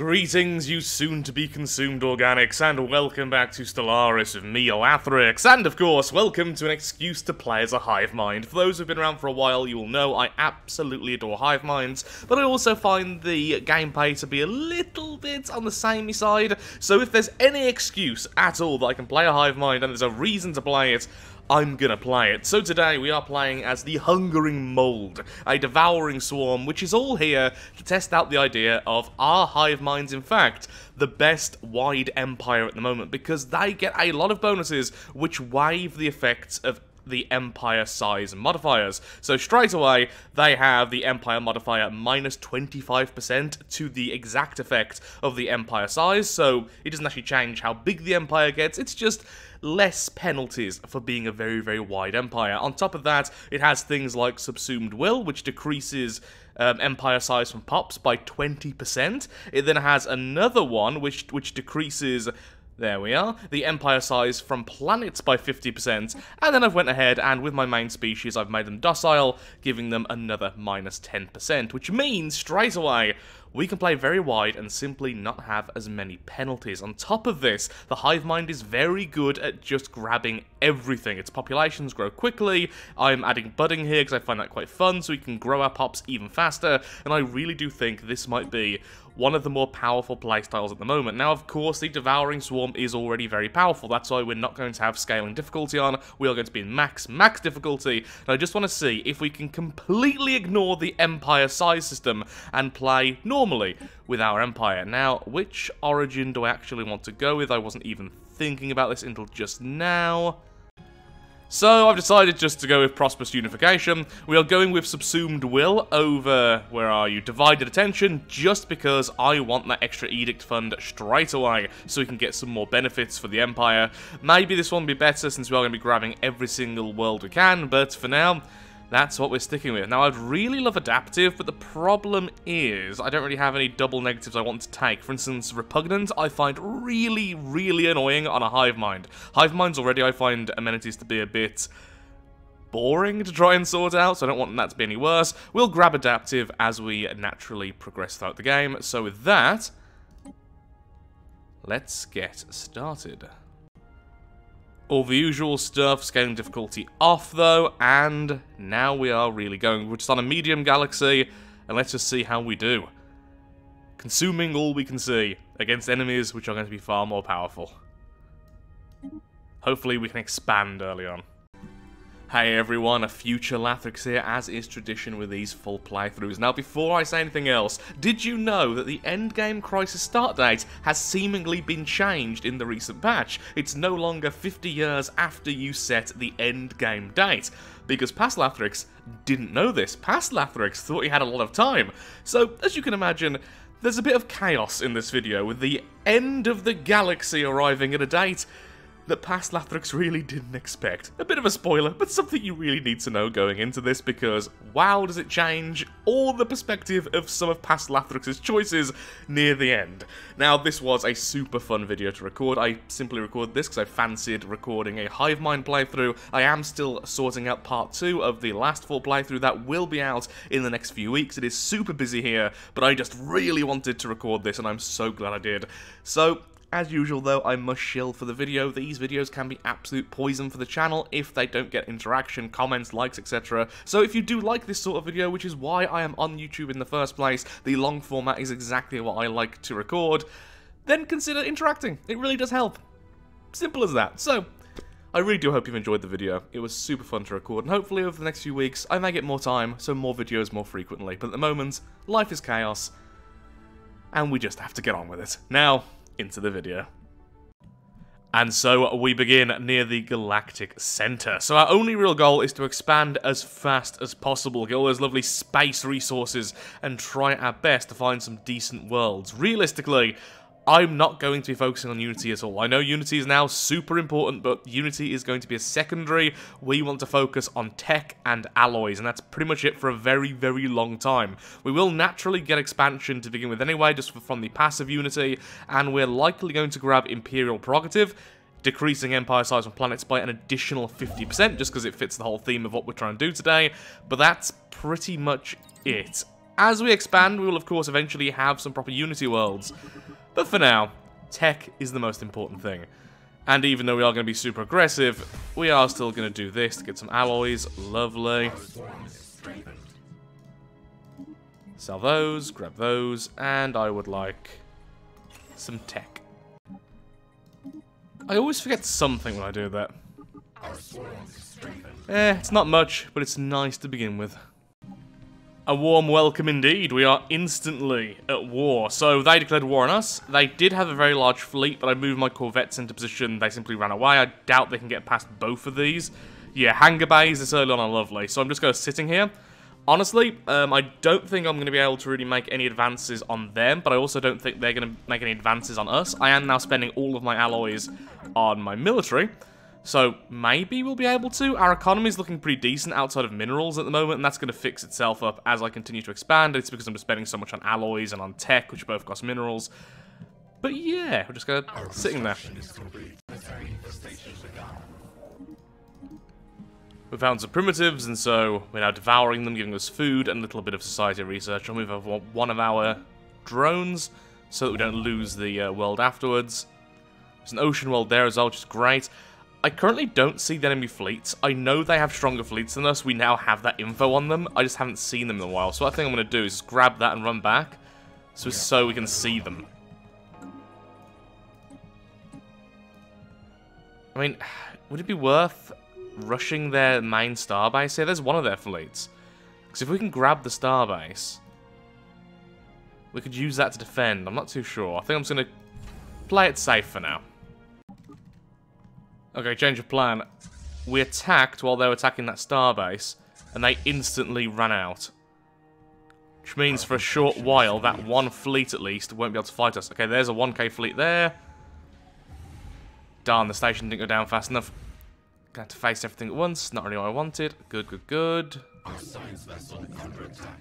Greetings, you soon-to-be consumed organics, and welcome back to Stellaris with me, Lathrix, and of course, welcome to an excuse to play as a hive mind. For those who've been around for a while, you will know I absolutely adore hive minds, but I also find the gameplay to be a little bit on the samey side, so if there's any excuse at all that I can play a hive mind and there's a reason to play it, I'm gonna play it. So today we are playing as the Hungering Mold, a devouring swarm which is all here to test out the idea of are hive minds in fact the best wide empire at the moment because they get a lot of bonuses which waive the effects of the empire size modifiers. So straight away, they have the empire modifier minus 25% to the exact effect of the empire size, so it doesn't actually change how big the empire gets, it's just less penalties for being a very, very wide empire. On top of that, it has things like Subsumed Will, which decreases um, empire size from pops by 20%. It then has another one, which which decreases there we are. The empire size from planets by 50%, and then I've went ahead and with my main species I've made them docile, giving them another minus 10%, which means straight away we can play very wide and simply not have as many penalties. On top of this, the hive mind is very good at just grabbing everything. Its populations grow quickly, I'm adding budding here because I find that quite fun, so we can grow our pops even faster, and I really do think this might be one of the more powerful playstyles at the moment. Now, of course, the Devouring Swarm is already very powerful. That's why we're not going to have scaling difficulty on. We are going to be in max, max difficulty. And I just want to see if we can completely ignore the Empire size system and play normally with our empire. Now, which origin do I actually want to go with? I wasn't even thinking about this until just now. So I've decided just to go with Prosperous Unification. We are going with Subsumed Will over, where are you, Divided Attention, just because I want that extra Edict Fund straight away, so we can get some more benefits for the Empire. Maybe this one will be better since we are going to be grabbing every single world we can, but for now, that's what we're sticking with. Now, I'd really love adaptive, but the problem is I don't really have any double negatives I want to take. For instance, repugnant I find really, really annoying on a hive mind. Hive minds already I find amenities to be a bit boring to try and sort out, so I don't want that to be any worse. We'll grab adaptive as we naturally progress throughout the game. So with that, let's get started. All the usual stuff, scaling difficulty off though, and now we are really going. We're just on a medium galaxy, and let's just see how we do. Consuming all we can see against enemies which are going to be far more powerful. Hopefully we can expand early on. Hey everyone, a future Lathrix here, as is tradition with these full playthroughs. Now before I say anything else, did you know that the Endgame Crisis start date has seemingly been changed in the recent patch? It's no longer 50 years after you set the Endgame date. Because past Lathrix didn't know this. Past Lathrix thought he had a lot of time. So, as you can imagine, there's a bit of chaos in this video, with the end of the galaxy arriving at a date that past Lathrix really didn't expect. A bit of a spoiler, but something you really need to know going into this because wow does it change all the perspective of some of past Lathrix's choices near the end. Now this was a super fun video to record, I simply recorded this because I fancied recording a Hive Mind playthrough. I am still sorting out part 2 of the last full playthrough that will be out in the next few weeks. It is super busy here, but I just really wanted to record this and I'm so glad I did. So as usual though, I must shill for the video. These videos can be absolute poison for the channel if they don't get interaction, comments, likes, etc. So if you do like this sort of video, which is why I am on YouTube in the first place, the long format is exactly what I like to record, then consider interacting. It really does help. Simple as that. So, I really do hope you've enjoyed the video. It was super fun to record, and hopefully over the next few weeks, I may get more time, so more videos more frequently. But at the moment, life is chaos, and we just have to get on with it. Now, into the video. And so we begin near the Galactic Center. So our only real goal is to expand as fast as possible, get all those lovely space resources, and try our best to find some decent worlds. Realistically, I'm not going to be focusing on Unity at all. I know Unity is now super important, but Unity is going to be a secondary. We want to focus on tech and alloys, and that's pretty much it for a very, very long time. We will naturally get expansion to begin with anyway, just from the passive Unity, and we're likely going to grab Imperial Prerogative, decreasing empire size on planets by an additional 50%, just because it fits the whole theme of what we're trying to do today, but that's pretty much it. As we expand, we will of course eventually have some proper Unity worlds. But for now, tech is the most important thing. And even though we are going to be super aggressive, we are still going to do this to get some alloys. Lovely. Sell those, grab those, and I would like some tech. I always forget something when I do that. Eh, it's not much, but it's nice to begin with. A warm welcome indeed. We are instantly at war. So they declared war on us. They did have a very large fleet, but I moved my corvettes into position. They simply ran away. I doubt they can get past both of these. Yeah, hangar bays this early on are lovely. So I'm just going to sitting here. Honestly, um, I don't think I'm going to be able to really make any advances on them, but I also don't think they're going to make any advances on us. I am now spending all of my alloys on my military. So maybe we'll be able to. Our economy is looking pretty decent outside of minerals at the moment, and that's going to fix itself up as I continue to expand. It's because I'm just spending so much on alloys and on tech, which both cost minerals. But yeah, we're just going to sitting there. We found some primitives, and so we're now devouring them, giving us food and a little bit of society research. And we've one of our drones, so that we don't lose the uh, world afterwards. There's an ocean world there as well, which is great. I currently don't see the enemy fleets. I know they have stronger fleets than us. We now have that info on them. I just haven't seen them in a while. So what I think I'm going to do is grab that and run back so, yeah. so we can see them. I mean, would it be worth rushing their main starbase here? There's one of their fleets. Because if we can grab the starbase, we could use that to defend. I'm not too sure. I think I'm just going to play it safe for now. Okay, change of plan. We attacked while they were attacking that starbase, and they instantly ran out. Which means for a short while, that one fleet at least won't be able to fight us. Okay, there's a 1k fleet there. Darn, the station didn't go down fast enough. Got to face everything at once. Not really what I wanted. Good, good, good. Our science vessel under attack.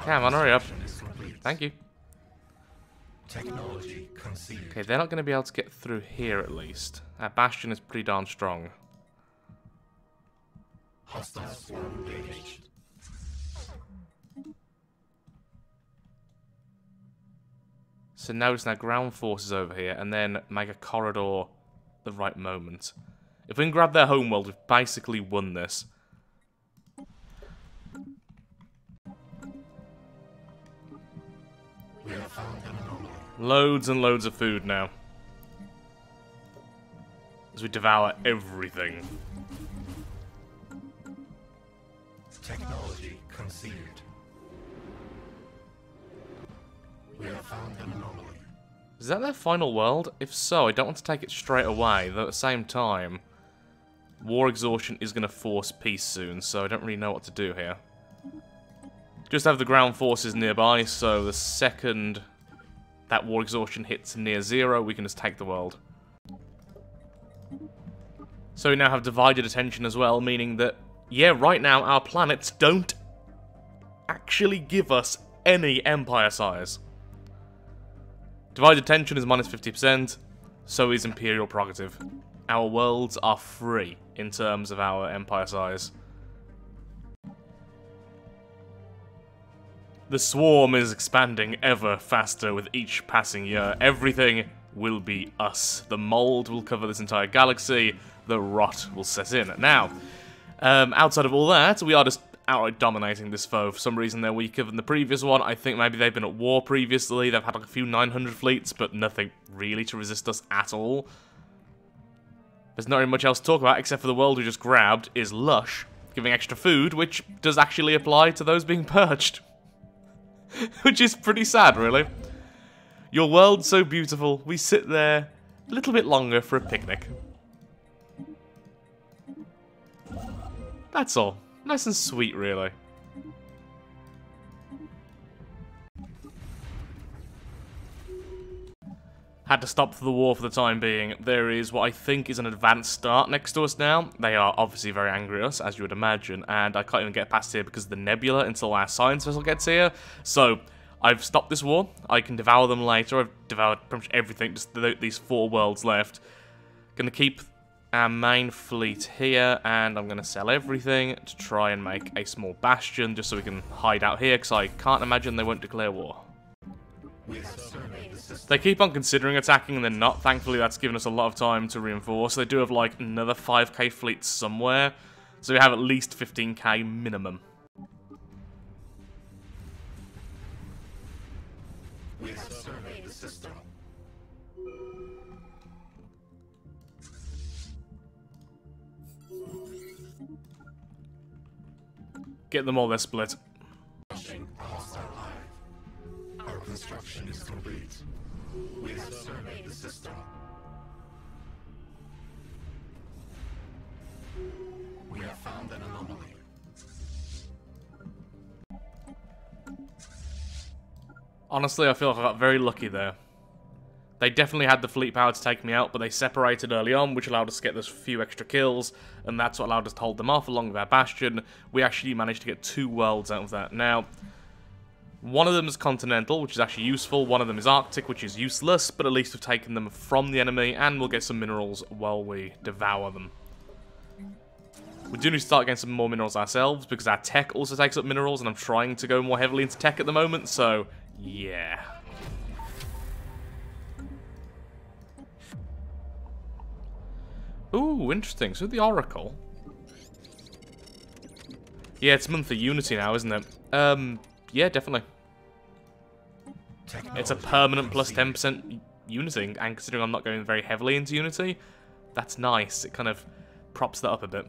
Come on, hurry up. Thank you. Technology conceived. Okay, they're not going to be able to get through here at least. Our bastion is pretty darn strong. Hostile swarm engaged. So now it's now ground forces over here and then make a corridor the right moment. If we can grab their homeworld, we've basically won this. Loads and loads of food now. As we devour everything. Technology conceived. We have found an anomaly. Is that their final world? If so, I don't want to take it straight away, though at the same time, war exhaustion is going to force peace soon, so I don't really know what to do here. Just have the ground forces nearby, so the second that war exhaustion hits near zero, we can just take the world. So we now have divided attention as well, meaning that, yeah, right now our planets don't actually give us any empire size. Divided attention is minus 50%, so is Imperial Prerogative. Our worlds are free in terms of our empire size. The swarm is expanding ever faster with each passing year. Everything will be us. The mold will cover this entire galaxy. The rot will set in. Now, um, outside of all that, we are just outright dominating this foe. For some reason, they're weaker than the previous one. I think maybe they've been at war previously. They've had like a few 900 fleets, but nothing really to resist us at all. There's not really much else to talk about, except for the world we just grabbed is lush, giving extra food, which does actually apply to those being purged. Which is pretty sad, really. Your world's so beautiful, we sit there a little bit longer for a picnic. That's all. Nice and sweet, really. Had to stop the war for the time being. There is what I think is an advanced start next to us now. They are obviously very angry at us, as you would imagine, and I can't even get past here because of the nebula until our science vessel gets here. So, I've stopped this war. I can devour them later. I've devoured pretty much everything, just these four worlds left. Gonna keep our main fleet here, and I'm to sell everything to try and make a small bastion, just so we can hide out here, because I can't imagine they won't declare war. They keep on considering attacking and then not. Thankfully, that's given us a lot of time to reinforce. They do have, like, another 5k fleet somewhere, so we have at least 15k minimum. We have surveyed the system. Get them all their split. Our construction is complete. We have surveyed the system. We have found an anomaly. Honestly, I feel like I got very lucky there. They definitely had the fleet power to take me out, but they separated early on, which allowed us to get those few extra kills, and that's what allowed us to hold them off along with our Bastion. We actually managed to get two worlds out of that. Now, one of them is Continental, which is actually useful. One of them is Arctic, which is useless, but at least we've taken them from the enemy, and we'll get some minerals while we devour them. We do need to start getting some more minerals ourselves, because our tech also takes up minerals, and I'm trying to go more heavily into tech at the moment, so yeah. Ooh, interesting. So the Oracle. Yeah, it's monthly Unity now, isn't it? Um, yeah, definitely. It's a permanent plus 10% Unity, and considering I'm not going very heavily into Unity, that's nice. It kind of props that up a bit.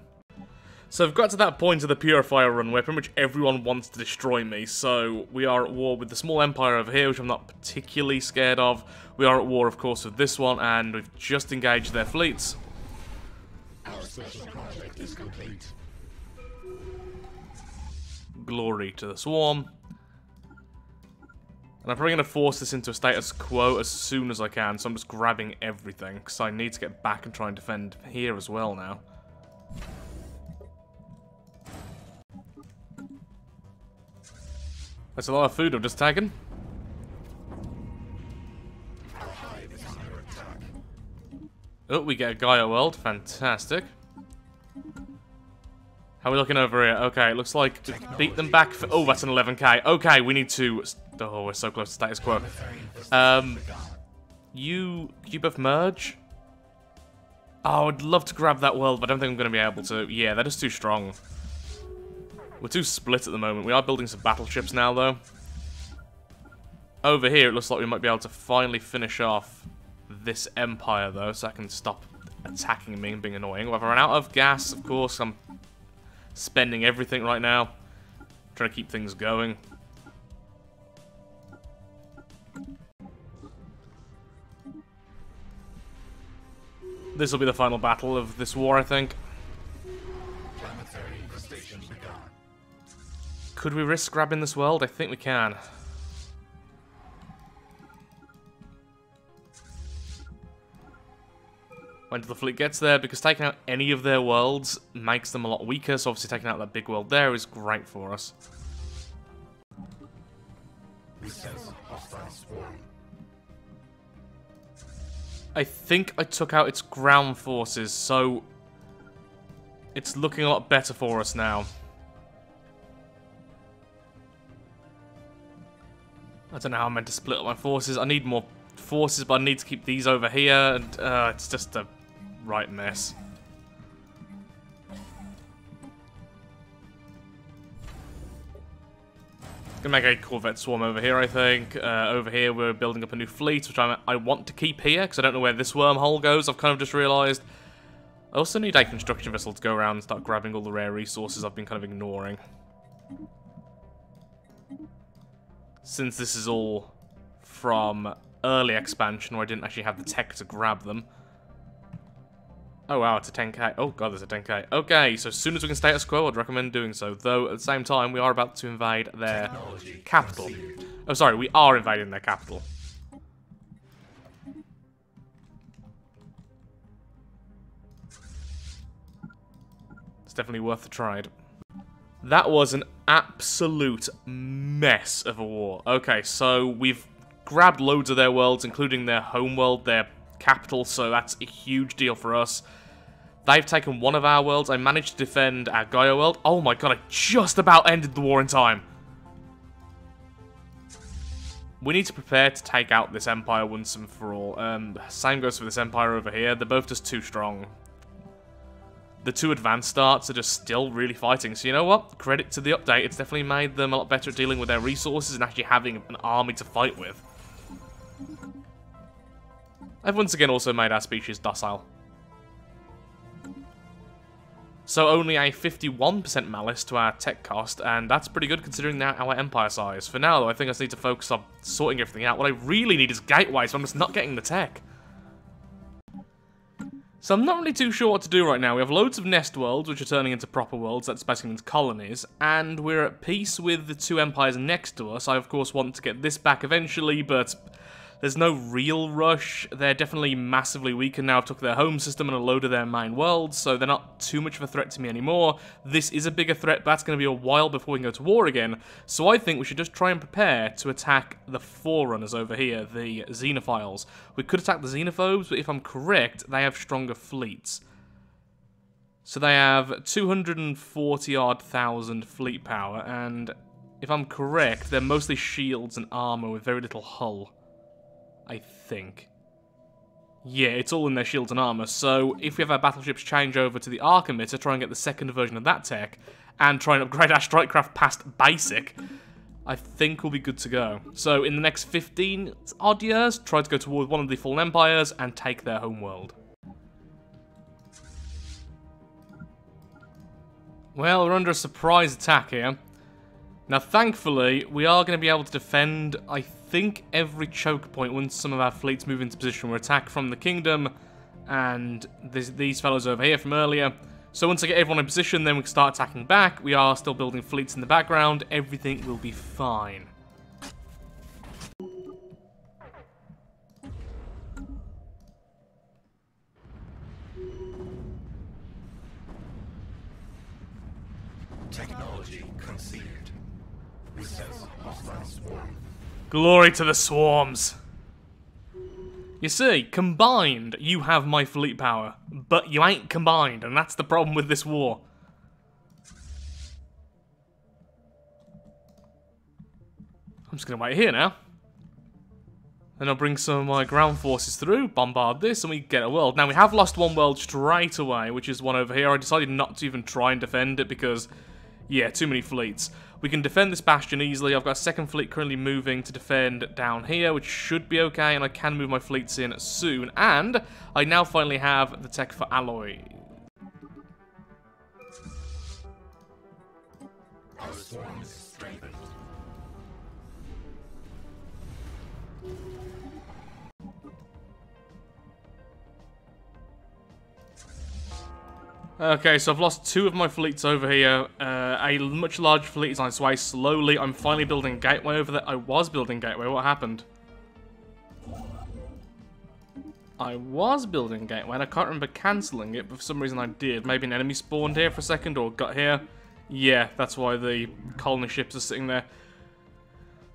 So I've got to that point of the Purifier run where pretty much everyone wants to destroy me, so we are at war with the small empire over here, which I'm not particularly scared of. We are at war, of course, with this one, and we've just engaged their fleets. Our special project is complete. Glory to the Swarm. And I'm probably going to force this into a status quo as soon as I can, so I'm just grabbing everything, because I need to get back and try and defend here as well now. That's a lot of food I've just taken. Oh, we get a Gaia World. Fantastic. How are we looking over here? Okay, it looks like beat them back for... Oh, that's an 11k. Okay, we need to... Oh, we're so close to status quo. Um, you... You both merge? Oh, I'd love to grab that world, but I don't think I'm going to be able to. Yeah, that is too strong. We're too split at the moment. We are building some battleships now, though. Over here, it looks like we might be able to finally finish off this empire, though, so I can stop attacking me and being annoying. Well, I've run out of gas, of course. I'm spending everything right now. Trying to keep things going. This will be the final battle of this war, I think. Could we risk grabbing this world? I think we can. when the fleet gets there, because taking out any of their worlds makes them a lot weaker, so obviously taking out that big world there is great for us. I think I took out its ground forces, so it's looking a lot better for us now. I don't know how I'm meant to split up my forces. I need more forces, but I need to keep these over here, and uh, it's just a right mess. Gonna make a Corvette swarm over here, I think. Uh, over here, we're building up a new fleet, which I'm, I want to keep here, because I don't know where this wormhole goes, I've kind of just realised. I also need a construction vessel to go around and start grabbing all the rare resources I've been kind of ignoring. Since this is all from early expansion, where I didn't actually have the tech to grab them. Oh wow, it's a 10k. Oh god, there's a 10k. Okay, so as soon as we can status quo, I'd recommend doing so. Though, at the same time, we are about to invade their Technology capital. Oh, sorry, we are invading their capital. It's definitely worth the try. That was an absolute mess of a war. Okay, so we've grabbed loads of their worlds, including their home world, their capital, so that's a huge deal for us. They've taken one of our worlds. I managed to defend our Gaia world. Oh my god, I just about ended the war in time. We need to prepare to take out this Empire once and for all. Um, same goes for this Empire over here. They're both just too strong. The two advanced starts are just still really fighting. So you know what? Credit to the update. It's definitely made them a lot better at dealing with their resources and actually having an army to fight with. I've once again also made our species docile. So only a 51% malus to our tech cost, and that's pretty good considering our empire size. For now, though, I think I just need to focus on sorting everything out. What I really need is gateways, so I'm just not getting the tech. So I'm not really too sure what to do right now. We have loads of nest worlds, which are turning into proper worlds, that's means colonies, and we're at peace with the two empires next to us. I, of course, want to get this back eventually, but there's no real rush. They're definitely massively weaker now. I've took their home system and a load of their main worlds, so they're not too much of a threat to me anymore. This is a bigger threat, but that's going to be a while before we can go to war again. So I think we should just try and prepare to attack the Forerunners over here, the Xenophiles. We could attack the Xenophobes, but if I'm correct, they have stronger fleets. So they have 240 odd thousand fleet power, and if I'm correct, they're mostly shields and armor with very little hull. I think. Yeah, it's all in their shields and armor, so if we have our battleships change over to the Arc Emitter, try and get the second version of that tech, and try and upgrade our Strikecraft past basic, I think we'll be good to go. So in the next 15 odd years, try to go toward one of the Fallen Empires and take their home world. Well, we're under a surprise attack here. Now, thankfully, we are going to be able to defend, I think, every choke point once some of our fleets move into position. We're attacked from the kingdom and this, these fellows over here from earlier. So once I get everyone in position, then we can start attacking back. We are still building fleets in the background. Everything will be fine. Glory to the swarms. You see, combined, you have my fleet power, but you ain't combined, and that's the problem with this war. I'm just to wait here now. Then I'll bring some of my ground forces through, bombard this, and we get a world. Now, we have lost one world straight away, which is one over here. I decided not to even try and defend it because yeah, too many fleets. We can defend this bastion easily. I've got a second fleet currently moving to defend down here, which should be okay, and I can move my fleets in soon. And I now finally have the tech for alloy. Okay, so I've lost two of my fleets over here. Uh, a much larger fleet is on its way slowly. I'm finally building gateway over there. I was building gateway. What happened? I was building gateway, and I can't remember cancelling it, but for some reason I did. Maybe an enemy spawned here for a second, or got here. Yeah, that's why the colony ships are sitting there.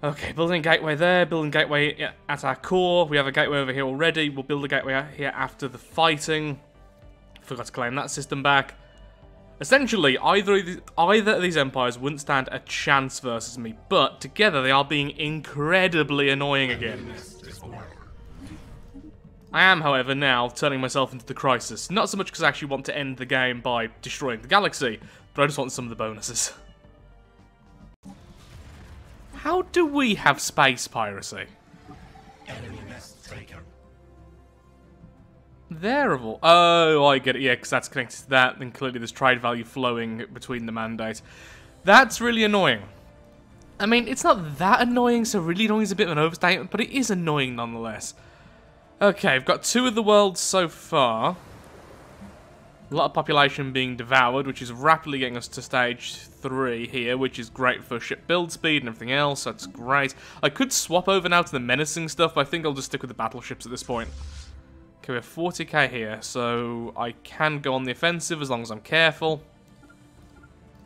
Okay, building gateway there, building gateway at our core. We have a gateway over here already. We'll build a gateway here after the fighting. Forgot to claim that system back. Essentially, either of, these, either of these empires wouldn't stand a chance versus me, but together they are being incredibly annoying again. I am, however, now turning myself into the crisis. Not so much because I actually want to end the game by destroying the galaxy, but I just want some of the bonuses. How do we have space piracy? Enemy. There of all. Oh, I get it. Yeah, because that's connected to that. Then clearly there's trade value flowing between the mandates. That's really annoying. I mean, it's not that annoying, so really annoying is a bit of an overstatement, but it is annoying nonetheless. Okay, I've got two of the worlds so far. A lot of population being devoured, which is rapidly getting us to stage 3 here, which is great for ship build speed and everything else, that's great. I could swap over now to the menacing stuff, but I think I'll just stick with the battleships at this point. Okay, we have 40k here, so I can go on the offensive as long as I'm careful.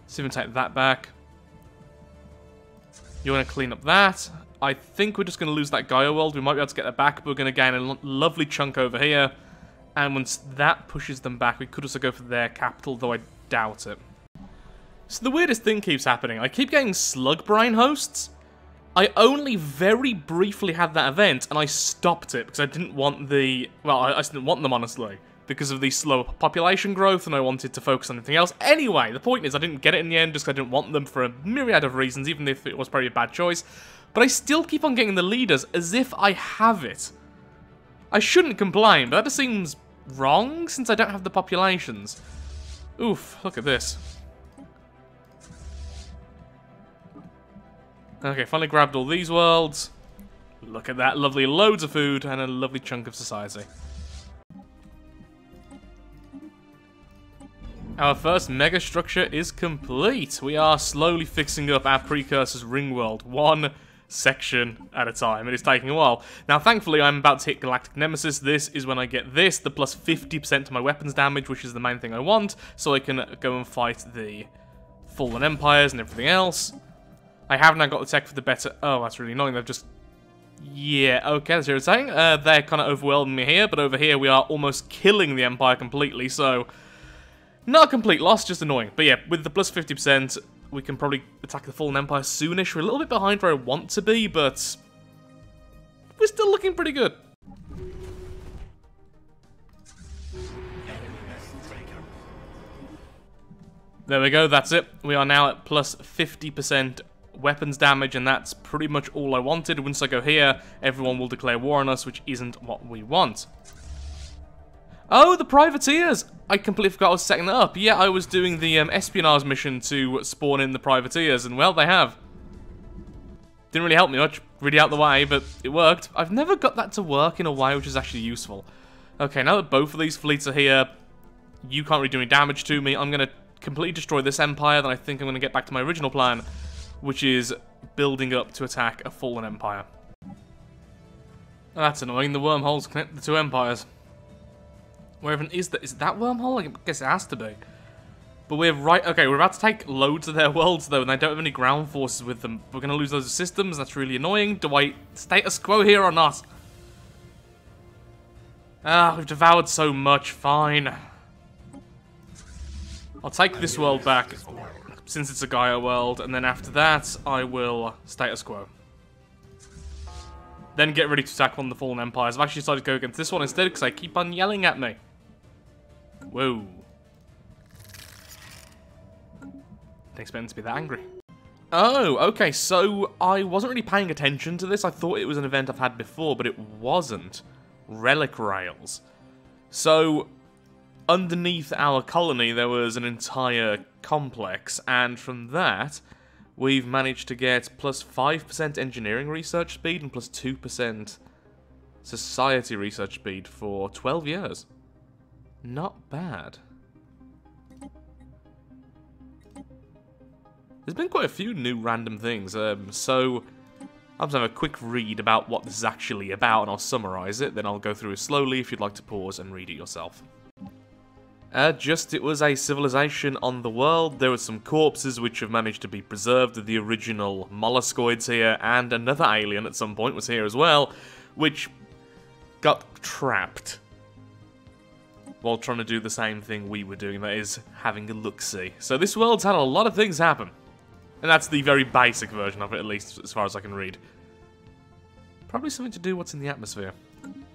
Let's even take that back. You want to clean up that. I think we're just going to lose that Gaia world. We might be able to get that back, but we're going to gain a lovely chunk over here. And once that pushes them back, we could also go for their capital, though I doubt it. So the weirdest thing keeps happening. I keep getting slug brine hosts. I only very briefly had that event, and I stopped it because I didn't want the... Well, I, I didn't want them, honestly. Because of the slower population growth, and I wanted to focus on anything else. Anyway, the point is I didn't get it in the end just because I didn't want them for a myriad of reasons, even if it was probably a bad choice. But I still keep on getting the leaders as if I have it. I shouldn't complain, but that just seems wrong since I don't have the populations. Oof, look at this. Okay, finally grabbed all these worlds. Look at that, lovely loads of food and a lovely chunk of society. Our first mega structure is complete. We are slowly fixing up our precursors ring world, one section at a time. It is taking a while. Now, thankfully, I'm about to hit Galactic Nemesis. This is when I get this, the plus 50% to my weapons damage, which is the main thing I want, so I can go and fight the Fallen Empires and everything else. I have now got the tech for the better... Oh, that's really annoying. They've just... Yeah, okay, that's saying. Uh, they're kind of overwhelming me here, but over here we are almost killing the Empire completely, so... Not a complete loss, just annoying. But yeah, with the plus 50%, we can probably attack the Fallen Empire soonish. We're a little bit behind where I want to be, but... We're still looking pretty good. There we go, that's it. We are now at plus 50% weapons damage, and that's pretty much all I wanted. Once I go here, everyone will declare war on us, which isn't what we want. Oh, the privateers! I completely forgot I was setting that up. Yeah, I was doing the um, espionage mission to spawn in the privateers, and well, they have. Didn't really help me much, really out the way, but it worked. I've never got that to work in a way, which is actually useful. Okay, now that both of these fleets are here, you can't really do any damage to me. I'm going to completely destroy this empire, then I think I'm going to get back to my original plan, which is building up to attack a fallen empire. That's annoying, the wormholes connect the two empires. Where even is that? Is that wormhole? I guess it has to be. But we're right... Okay, we're about to take loads of their worlds, though, and they don't have any ground forces with them. We're going to lose those systems. That's really annoying. Do I status quo here or not? Ah, we've devoured so much. Fine. I'll take this world back, since it's a Gaia world, and then after that, I will status quo. Then get ready to attack one of the Fallen Empires. I've actually decided to go against this one instead, because they keep on yelling at me. Whoa. Didn't expect to be that angry. Oh, okay, so I wasn't really paying attention to this. I thought it was an event I've had before, but it wasn't. Relic Rails. So, underneath our colony, there was an entire complex, and from that, we've managed to get plus 5% engineering research speed and plus 2% society research speed for 12 years. Not bad. There's been quite a few new random things, um, so I'll just have a quick read about what this is actually about and I'll summarise it, then I'll go through it slowly if you'd like to pause and read it yourself. Uh, just it was a civilization on the world, there were some corpses which have managed to be preserved of the original molluscoids here, and another alien at some point was here as well, which got trapped while trying to do the same thing we were doing, that is, having a look-see. So this world's had a lot of things happen. And that's the very basic version of it, at least as far as I can read. Probably something to do with what's in the atmosphere.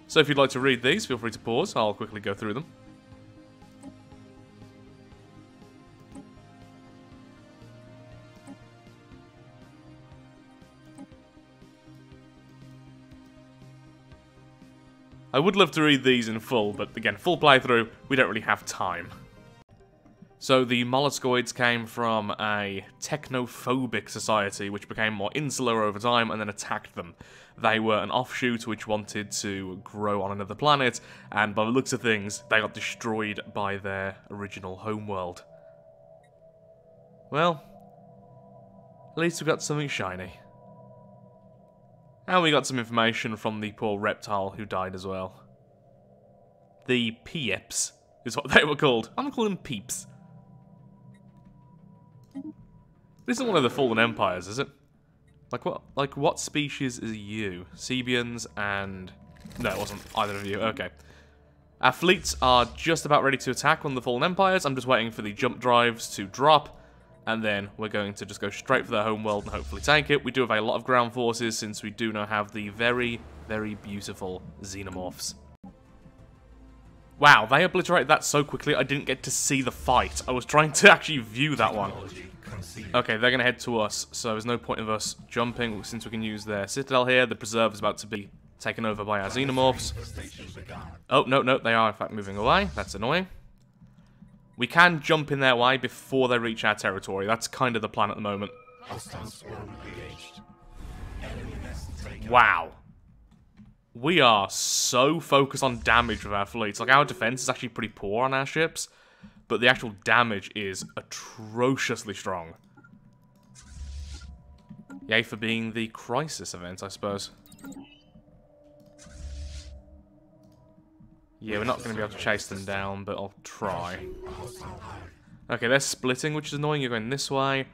So if you'd like to read these, feel free to pause. I'll quickly go through them. I would love to read these in full, but again, full playthrough, we don't really have time. So the molluscoids came from a technophobic society which became more insular over time and then attacked them. They were an offshoot which wanted to grow on another planet, and by the looks of things, they got destroyed by their original homeworld. Well, at least we got something shiny. And we got some information from the poor reptile who died as well. The Pieps is what they were called. I'm gonna call them Peeps. This isn't one of the fallen empires, is it? Like what? Like what species is you? Sebians and no, it wasn't either of you. Okay. Our fleets are just about ready to attack on the Fallen Empires. I'm just waiting for the jump drives to drop. And then we're going to just go straight for their homeworld and hopefully take it. We do have a lot of ground forces since we do now have the very, very beautiful Xenomorphs. Wow, they obliterated that so quickly I didn't get to see the fight. I was trying to actually view that one. Okay, they're going to head to us, so there's no point of us jumping since we can use their citadel here. The preserve is about to be taken over by our xenomorphs. Oh, no, no, they are in fact moving away. That's annoying. We can jump in their way before they reach our territory. That's kind of the plan at the moment. Wow. We are so focused on damage with our fleets. Like, our defense is actually pretty poor on our ships, but the actual damage is atrociously strong. Yay for being the crisis event, I suppose. Yeah, we're not going to be able to chase them down, but I'll try. Okay, they're splitting, which is annoying. You're going this way.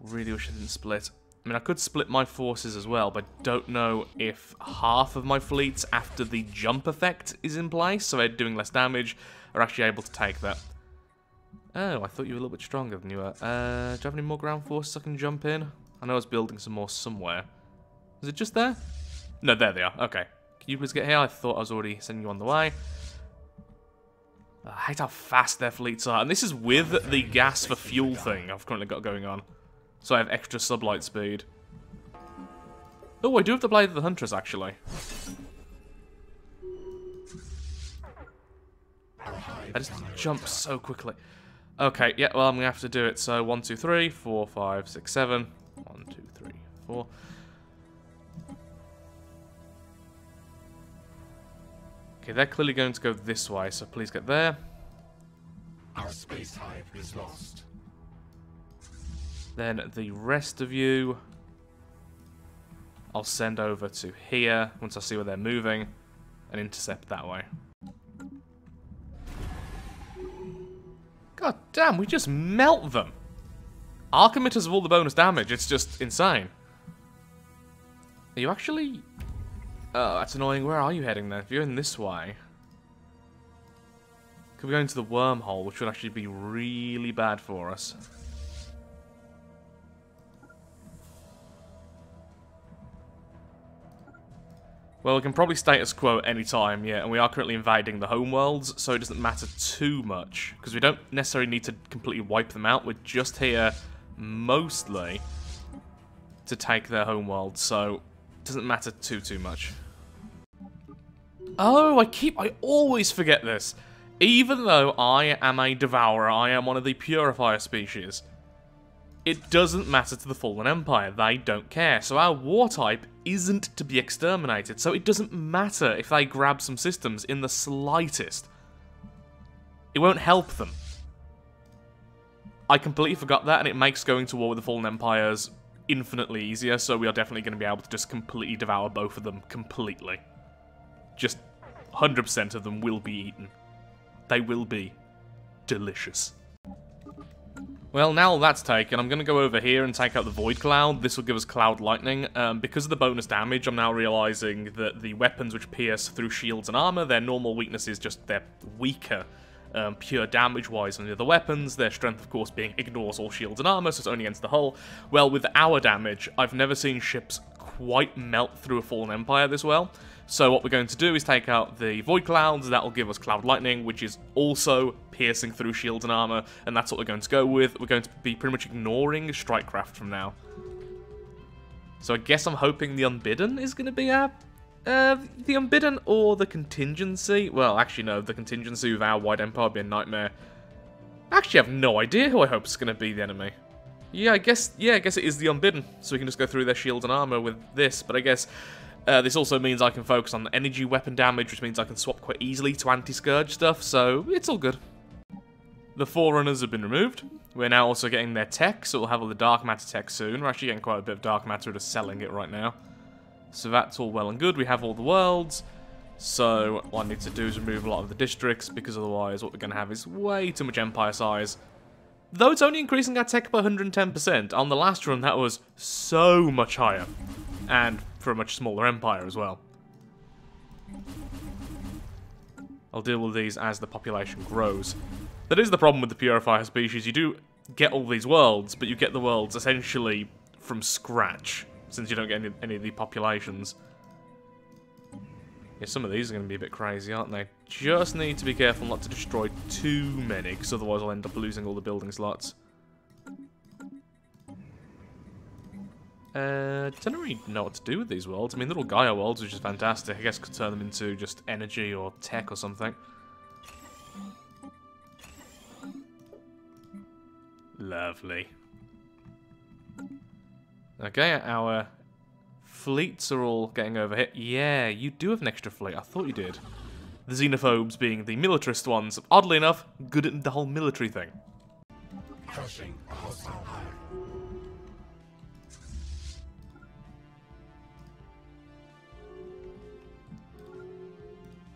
Really wish I didn't split. I mean, I could split my forces as well, but don't know if half of my fleets, after the jump effect is in place, so they're doing less damage, are actually able to take that. Oh, I thought you were a little bit stronger than you were. Uh, do you have any more ground forces I can jump in? I know I was building some more somewhere. Is it just there? No, there they are. Okay. Can you please get here? I thought I was already sending you on the way. I hate how fast their fleets are. And this is with the gas for fuel thing I've currently got going on. So I have extra sublight speed. Oh, I do have the Blade of the Huntress, actually. I just jump so quickly. Okay, yeah, well, I'm going to have to do it. So, one, two, three, four, five, six, seven. One, two, three, four. Okay, they're clearly going to go this way, so please get there. Our space hive is lost. Then the rest of you, I'll send over to here once I see where they're moving and intercept that way. God damn, we just melt them. Arc Emitters have all the bonus damage, it's just insane. Are you actually... Oh, that's annoying. Where are you heading then? If you're in this way... Could be going to the wormhole, which would actually be really bad for us. Well, we can probably status quo any time, yeah, and we are currently invading the homeworlds, so it doesn't matter too much, because we don't necessarily need to completely wipe them out. We're just here, mostly, to take their homeworld, so it doesn't matter too, too much. Oh, I keep, I always forget this. Even though I am a devourer, I am one of the purifier species. It doesn't matter to the Fallen Empire, they don't care. So our war type isn't to be exterminated, so it doesn't matter if they grab some systems in the slightest. It won't help them. I completely forgot that, and it makes going to war with the Fallen Empires infinitely easier, so we are definitely going to be able to just completely devour both of them completely. Just 100% of them will be eaten. They will be delicious. Well, now that's taken, I'm going to go over here and take out the Void Cloud. This will give us Cloud Lightning. Um, because of the bonus damage, I'm now realizing that the weapons which pierce through shields and armor, their normal weakness is just they're weaker. Um, pure damage-wise than the other weapons, their strength, of course, being ignores all shields and armor, so it's only against the hull. Well, with our damage, I've never seen ships quite melt through a Fallen Empire this well. So what we're going to do is take out the Void Clouds, that will give us Cloud Lightning, which is also piercing through shields and armor, and that's what we're going to go with. We're going to be pretty much ignoring Strikecraft from now. So I guess I'm hoping the Unbidden is going to be our... Uh, the Unbidden or the Contingency? Well, actually no, the Contingency with our Wide Empire would be a nightmare. I actually have no idea who I hope is going to be the enemy. Yeah, I guess, yeah, I guess it is the Unbidden, so we can just go through their shields and armor with this, but I guess uh, this also means I can focus on energy weapon damage, which means I can swap quite easily to anti-Scourge stuff, so it's all good. The Forerunners have been removed. We're now also getting their tech, so we'll have all the Dark Matter tech soon. We're actually getting quite a bit of Dark Matter, just selling it right now. So that's all well and good. We have all the worlds. So what I need to do is remove a lot of the districts, because otherwise what we're going to have is way too much Empire size. Though it's only increasing our tech by 110%, on the last run that was so much higher. And for a much smaller empire as well. I'll deal with these as the population grows. That is the problem with the Purifier species. You do get all these worlds, but you get the worlds essentially from scratch, since you don't get any, any of the populations. Yeah, some of these are going to be a bit crazy, aren't they? Just need to be careful not to destroy too many, because otherwise I'll end up losing all the building slots. Uh, don't really know what to do with these worlds. I mean, little Gaia worlds, which is fantastic. I guess could turn them into just energy or tech or something. Lovely. Okay, our fleets are all getting over here. Yeah, you do have an extra fleet. I thought you did. The xenophobes being the militarist ones. Oddly enough, good at the whole military thing. Crushing a hostile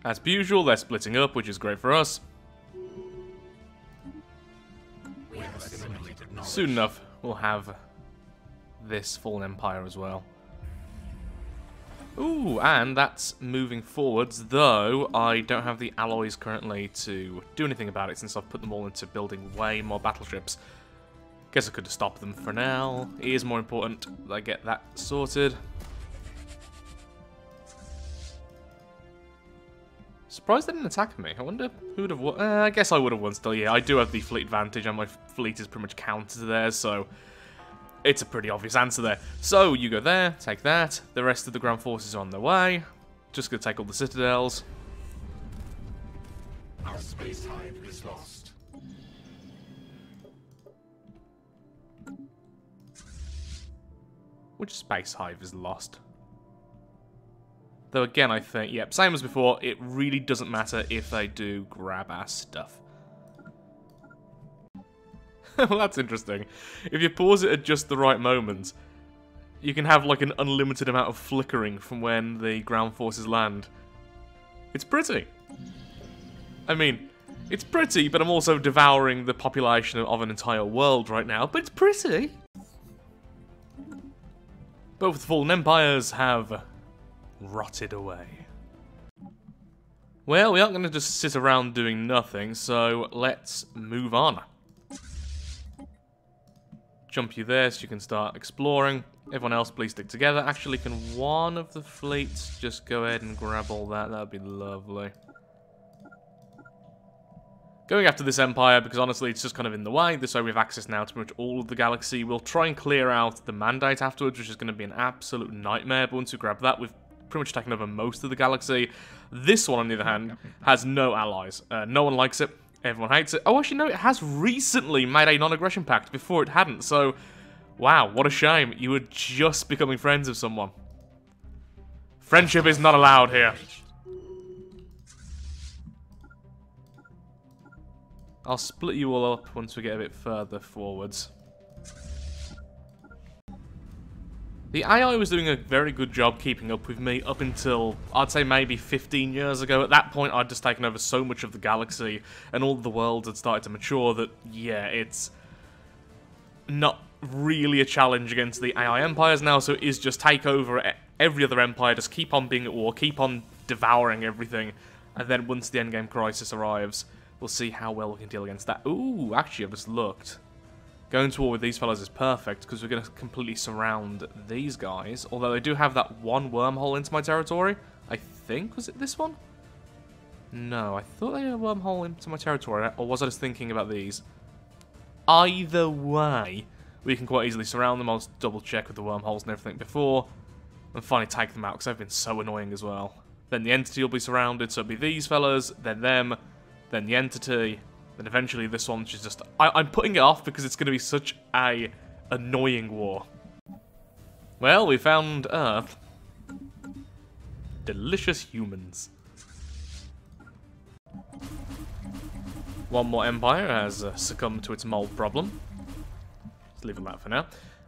As per usual, they're splitting up, which is great for us. Soon enough, we'll have this fallen empire as well. Ooh, and that's moving forwards, though I don't have the alloys currently to do anything about it since I've put them all into building way more battleships. Guess I could stopped them for now. It is more important that I get that sorted. Surprised they didn't attack me. I wonder who would have won. Uh, I guess I would have won still. Yeah, I do have the fleet advantage, and my fleet is pretty much counter to theirs, so it's a pretty obvious answer there. So you go there, take that. The rest of the ground forces are on their way. Just gonna take all the citadels. Our space hive is lost. Which space hive is lost? Though again, I think, yep, same as before, it really doesn't matter if they do grab our stuff. well, that's interesting. If you pause it at just the right moment, you can have like an unlimited amount of flickering from when the ground forces land. It's pretty. I mean, it's pretty, but I'm also devouring the population of an entire world right now, but it's pretty. Both fallen empires have rotted away. Well, we aren't going to just sit around doing nothing, so let's move on. Jump you there so you can start exploring. Everyone else, please stick together. Actually, can one of the fleets just go ahead and grab all that? That would be lovely. Going after this empire, because honestly it's just kind of in the way, this way we have access now to pretty much all of the galaxy. We'll try and clear out the Mandate afterwards, which is going to be an absolute nightmare, but once we grab that, we've pretty much taken over most of the galaxy. This one, on the other hand, has no allies. Uh, no one likes it, everyone hates it. Oh, actually no, it has recently made a non-aggression pact, before it hadn't, so... Wow, what a shame. You were just becoming friends with someone. Friendship is not allowed here. I'll split you all up once we get a bit further forwards. The AI was doing a very good job keeping up with me up until, I'd say maybe 15 years ago. At that point, I'd just taken over so much of the galaxy, and all the worlds had started to mature that, yeah, it's not really a challenge against the AI empires now, so it is just take over every other empire, just keep on being at war, keep on devouring everything, and then once the endgame crisis arrives, we'll see how well we can deal against that. Ooh, actually, I've just looked. Going to war with these fellas is perfect, because we're going to completely surround these guys, although they do have that one wormhole into my territory. I think, was it this one? No, I thought they had a wormhole into my territory, or was I just thinking about these? Either way, we can quite easily surround them. I'll just double check with the wormholes and everything before, and finally take them out, because they've been so annoying as well. Then the entity will be surrounded, so it'll be these fellas, then them, then the entity, then eventually this one, is just... I, I'm putting it off because it's going to be such a annoying war. Well, we found Earth. Delicious humans. One more empire has uh, succumbed to its mold problem. Leave it that for now.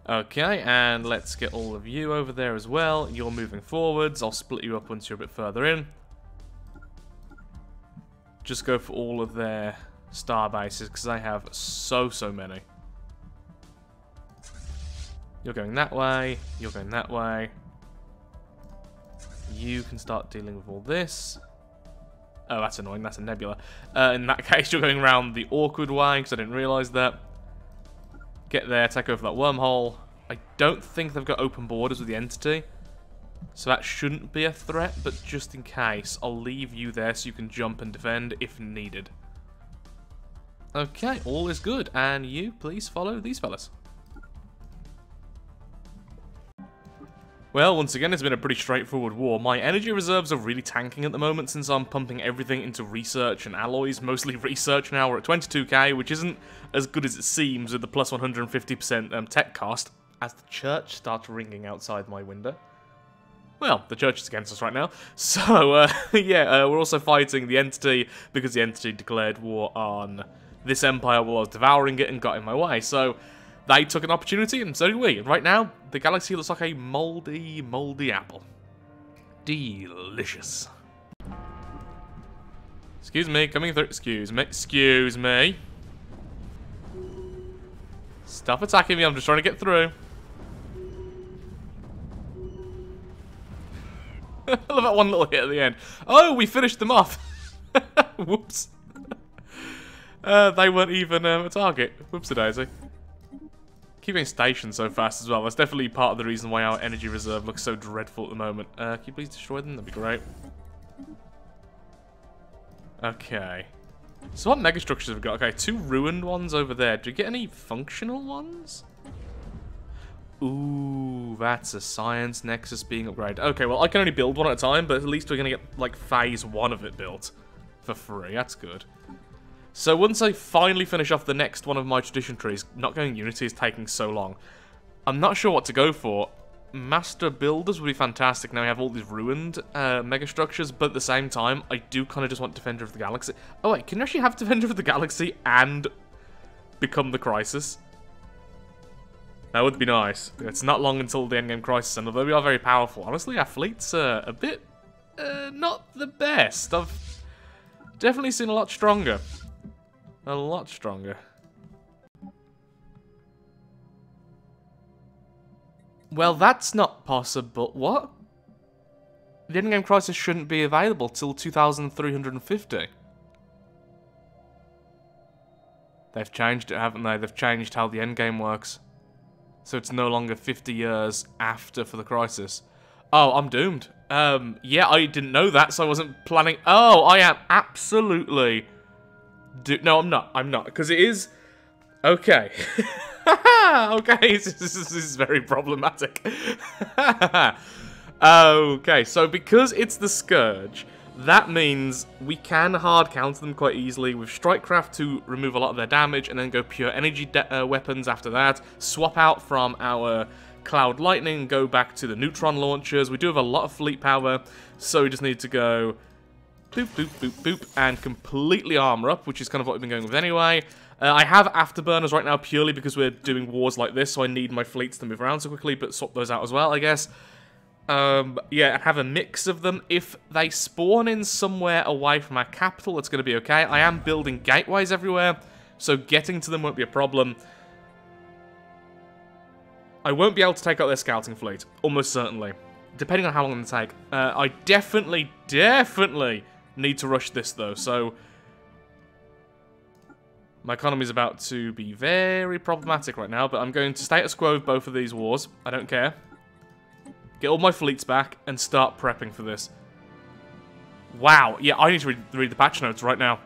Okay, and let's get all of you over there as well. You're moving forwards. I'll split you up once you're a bit further in. Just go for all of their star bases because I have so, so many. You're going that way. You're going that way. You can start dealing with all this. Oh, that's annoying. That's a nebula. Uh, in that case, you're going around the awkward way, because I didn't realise that. Get there, take over that wormhole. I don't think they've got open borders with the entity. So that shouldn't be a threat, but just in case, I'll leave you there so you can jump and defend if needed. Okay, all is good. And you, please follow these fellas. Well, once again, it's been a pretty straightforward war. My energy reserves are really tanking at the moment since I'm pumping everything into research and alloys, mostly research now. We're at 22k, which isn't as good as it seems with the plus 150% um, tech cost, as the church starts ringing outside my window. Well, the church is against us right now. So, uh, yeah, uh, we're also fighting the entity because the entity declared war on this empire was devouring it and got in my way. So, they took an opportunity, and so did we. And right now, the galaxy looks like a moldy, moldy apple. Delicious. Excuse me, coming through. Excuse me. Excuse me. Stop attacking me, I'm just trying to get through. I love that one little hit at the end. Oh, we finished them off. Whoops. Uh, they weren't even um, a target. Whoopsie daisy. Keeping stationed so fast as well. That's definitely part of the reason why our energy reserve looks so dreadful at the moment. Uh, can you please destroy them? That'd be great. Okay. So what mega structures have we got? Okay, two ruined ones over there. Do you get any functional ones? Ooh, that's a science nexus being upgraded. Okay, well, I can only build one at a time, but at least we're going to get, like, phase one of it built for free. That's good. So once I finally finish off the next one of my tradition trees, not going Unity is taking so long. I'm not sure what to go for. Master Builders would be fantastic. Now we have all these ruined uh, mega structures, but at the same time, I do kind of just want Defender of the Galaxy. Oh wait, can you actually have Defender of the Galaxy and become the Crisis? That would be nice. It's not long until the endgame Crisis, and although we are very powerful, honestly, our fleet's uh, a bit uh, not the best. I've definitely seen a lot stronger. A lot stronger. Well, that's not possible. What? The endgame crisis shouldn't be available till 2350. They've changed it, haven't they? They've changed how the endgame works. So it's no longer 50 years after for the crisis. Oh, I'm doomed. Um, yeah, I didn't know that, so I wasn't planning. Oh, I am absolutely do no, I'm not. I'm not because it is okay. okay, this is, this is very problematic. okay, so because it's the Scourge, that means we can hard counter them quite easily with Strikecraft to remove a lot of their damage and then go pure energy uh, weapons after that. Swap out from our Cloud Lightning go back to the Neutron launchers. We do have a lot of fleet power, so we just need to go boop, boop, boop, boop, and completely armor up, which is kind of what we've been going with anyway. Uh, I have afterburners right now purely because we're doing wars like this, so I need my fleets to move around so quickly, but swap those out as well, I guess. Um, yeah, have a mix of them. If they spawn in somewhere away from our capital, it's going to be okay. I am building gateways everywhere, so getting to them won't be a problem. I won't be able to take out their scouting fleet, almost certainly. Depending on how long it take. Uh, I definitely, definitely Need to rush this, though, so... My economy is about to be very problematic right now, but I'm going to status quo with both of these wars. I don't care. Get all my fleets back and start prepping for this. Wow, yeah, I need to read, read the patch notes right now.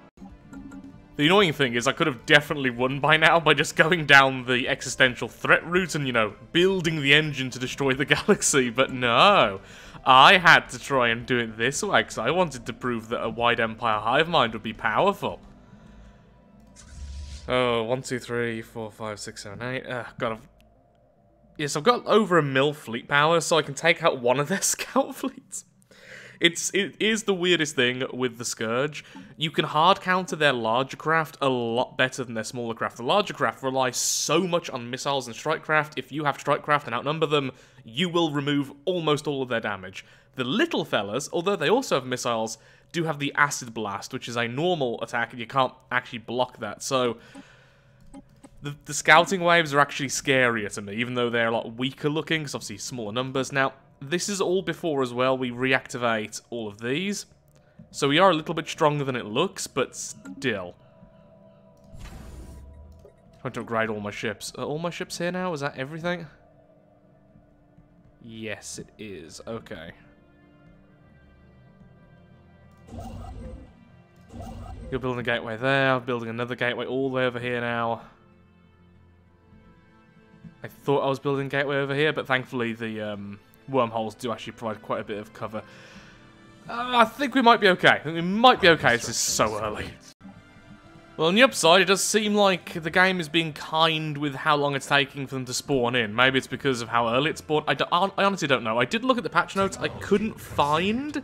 The annoying thing is I could have definitely won by now by just going down the existential threat route and, you know, building the engine to destroy the galaxy, but no. I had to try and do it this way because I wanted to prove that a wide empire hive mind would be powerful. Oh, one, two, three, four, five, six, seven, eight. Uh, got a... Yes, I've got over a mil fleet power, so I can take out one of their scout fleets. It's it is the weirdest thing with the Scourge. You can hard counter their larger craft a lot better than their smaller craft. The larger craft rely so much on missiles and strike craft. If you have strike craft and outnumber them, you will remove almost all of their damage. The little fellas, although they also have missiles, do have the acid blast, which is a normal attack, and you can't actually block that. So the, the scouting waves are actually scarier to me, even though they're a lot weaker looking, because obviously smaller numbers. Now, this is all before as well we reactivate all of these. So we are a little bit stronger than it looks, but still. Trying to upgrade all my ships. Are all my ships here now? Is that everything? Yes, it is. Okay. You're building a gateway there. Building another gateway all the way over here now. I thought I was building a gateway over here, but thankfully the um, wormholes do actually provide quite a bit of cover. Uh, I think we might be okay. I think we might be okay. This is so early. Well, on the upside, it does seem like the game is being kind with how long it's taking for them to spawn in. Maybe it's because of how early it spawned. I, I honestly don't know. I did look at the patch notes. I couldn't find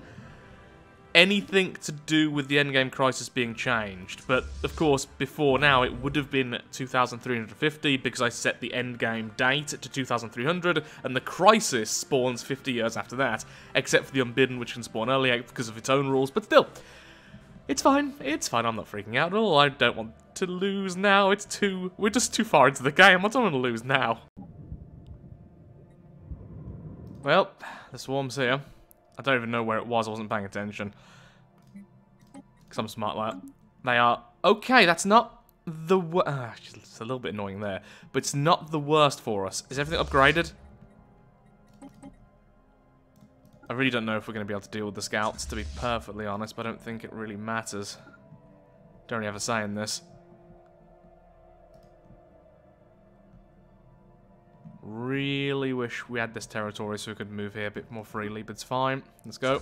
anything to do with the endgame crisis being changed. But, of course, before now, it would have been 2350 because I set the endgame date to 2300, and the crisis spawns 50 years after that, except for the Unbidden, which can spawn earlier because of its own rules. But still, it's fine. It's fine. I'm not freaking out at all. I don't want to lose now. It's too... We're just too far into the game. I don't want to lose now. Well, the swarm's here. I don't even know where it was. I wasn't paying attention. Because I'm smart like. They are... Okay, that's not the... Uh, it's a little bit annoying there. But it's not the worst for us. Is everything upgraded? I really don't know if we're going to be able to deal with the scouts, to be perfectly honest, but I don't think it really matters. Don't really have a say in this. Wish we had this territory so we could move here a bit more freely, but it's fine. Let's go.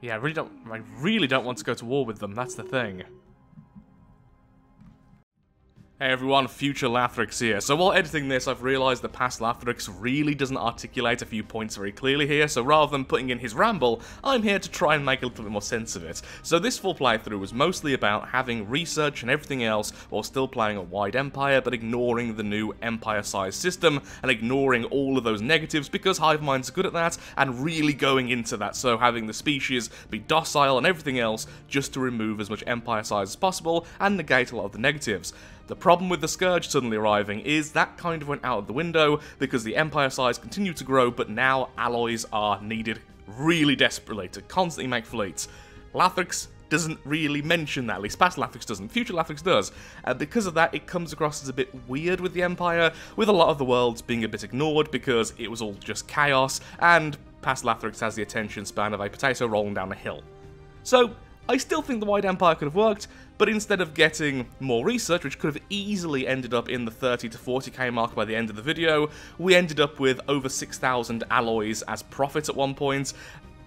Yeah, I really don't I really don't want to go to war with them, that's the thing. Hey everyone, Future Lathrix here. So while editing this, I've realised that past Lathrix really doesn't articulate a few points very clearly here, so rather than putting in his ramble, I'm here to try and make a little bit more sense of it. So this full playthrough was mostly about having research and everything else while still playing a wide empire, but ignoring the new empire-sized system, and ignoring all of those negatives because Hive Mind's good at that, and really going into that, so having the species be docile and everything else just to remove as much empire size as possible and negate a lot of the negatives. The problem with the Scourge suddenly arriving is that kind of went out of the window because the Empire size continued to grow, but now alloys are needed really desperately to constantly make fleets. Lathrix doesn't really mention that, at least past Lathrix doesn't, future Lathrix does, and because of that it comes across as a bit weird with the Empire, with a lot of the worlds being a bit ignored because it was all just chaos, and past Lathrix has the attention span of a potato rolling down a hill. So, I still think the Wide Empire could have worked, but instead of getting more research, which could have easily ended up in the 30 to 40k mark by the end of the video, we ended up with over 6,000 alloys as profit at one point,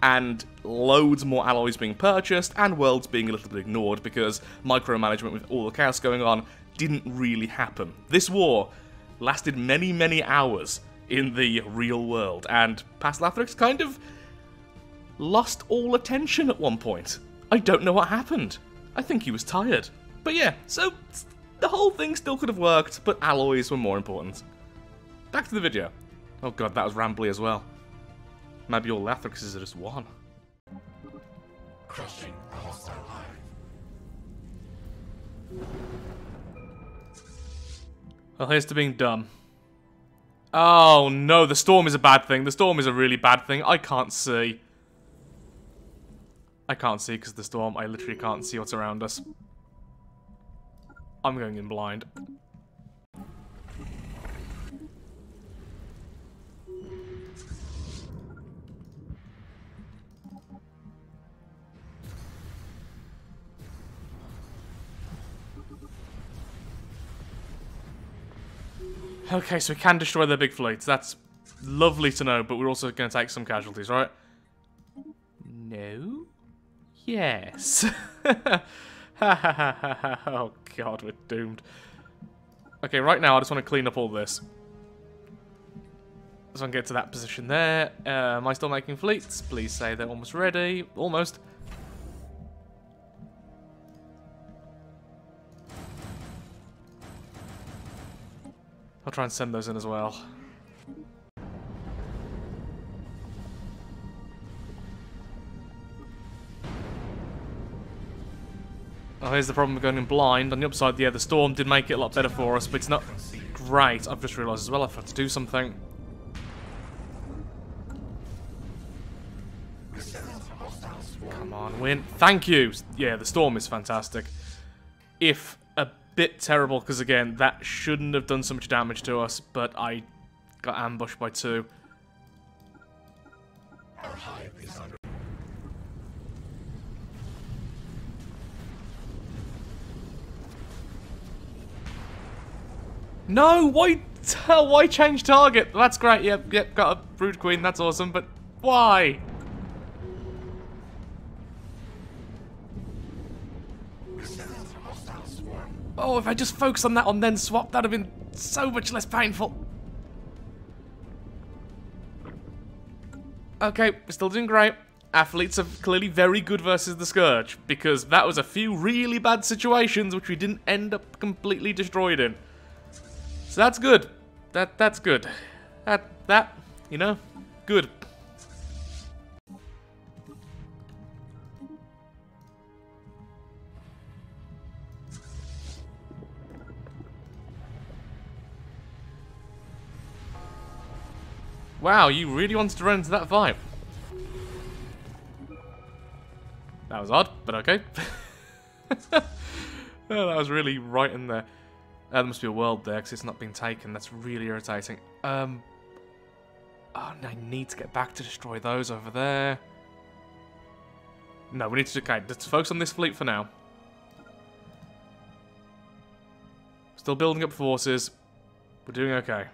and loads more alloys being purchased, and worlds being a little bit ignored because micromanagement with all the chaos going on didn't really happen. This war lasted many, many hours in the real world, and Past Lathrix kind of lost all attention at one point. I don't know what happened. I think he was tired. But yeah, so the whole thing still could have worked, but alloys were more important. Back to the video. Oh god, that was rambly as well. Maybe all Lathrixes are just one. Crushing hostile hive. Well, here's to being dumb. Oh no, the storm is a bad thing. The storm is a really bad thing. I can't see. I can't see because the storm. I literally can't see what's around us. I'm going in blind. Okay, so we can destroy their big fleets. That's lovely to know, but we're also going to take some casualties, right? No? Yes. oh god, we're doomed. Okay, right now I just want to clean up all this. So I can get to that position there. Uh, am I still making fleets? Please say they're almost ready. Almost. I'll try and send those in as well. Oh, here's the problem with going in blind. On the upside, yeah, the storm did make it a lot better for us, but it's not great. I've just realised as well I've had to do something. Come on, win. Thank you. Yeah, the storm is fantastic. If a bit terrible, because again, that shouldn't have done so much damage to us, but I got ambushed by two. No, why, why change target? That's great. Yep, yep, got a brood queen. That's awesome. But why? Oh, if I just focus on that on then swap, that'd have been so much less painful. Okay, we're still doing great. Athletes are clearly very good versus the Scourge, because that was a few really bad situations which we didn't end up completely destroyed in. So that's good. That that's good. That that you know, good. Wow, you really wanted to run into that vibe. That was odd, but okay. oh, that was really right in there. Uh, there must be a world there because it's not being taken. That's really irritating. Um, oh, I need to get back to destroy those over there. No, we need to okay, let's focus on this fleet for now. Still building up forces. We're doing okay.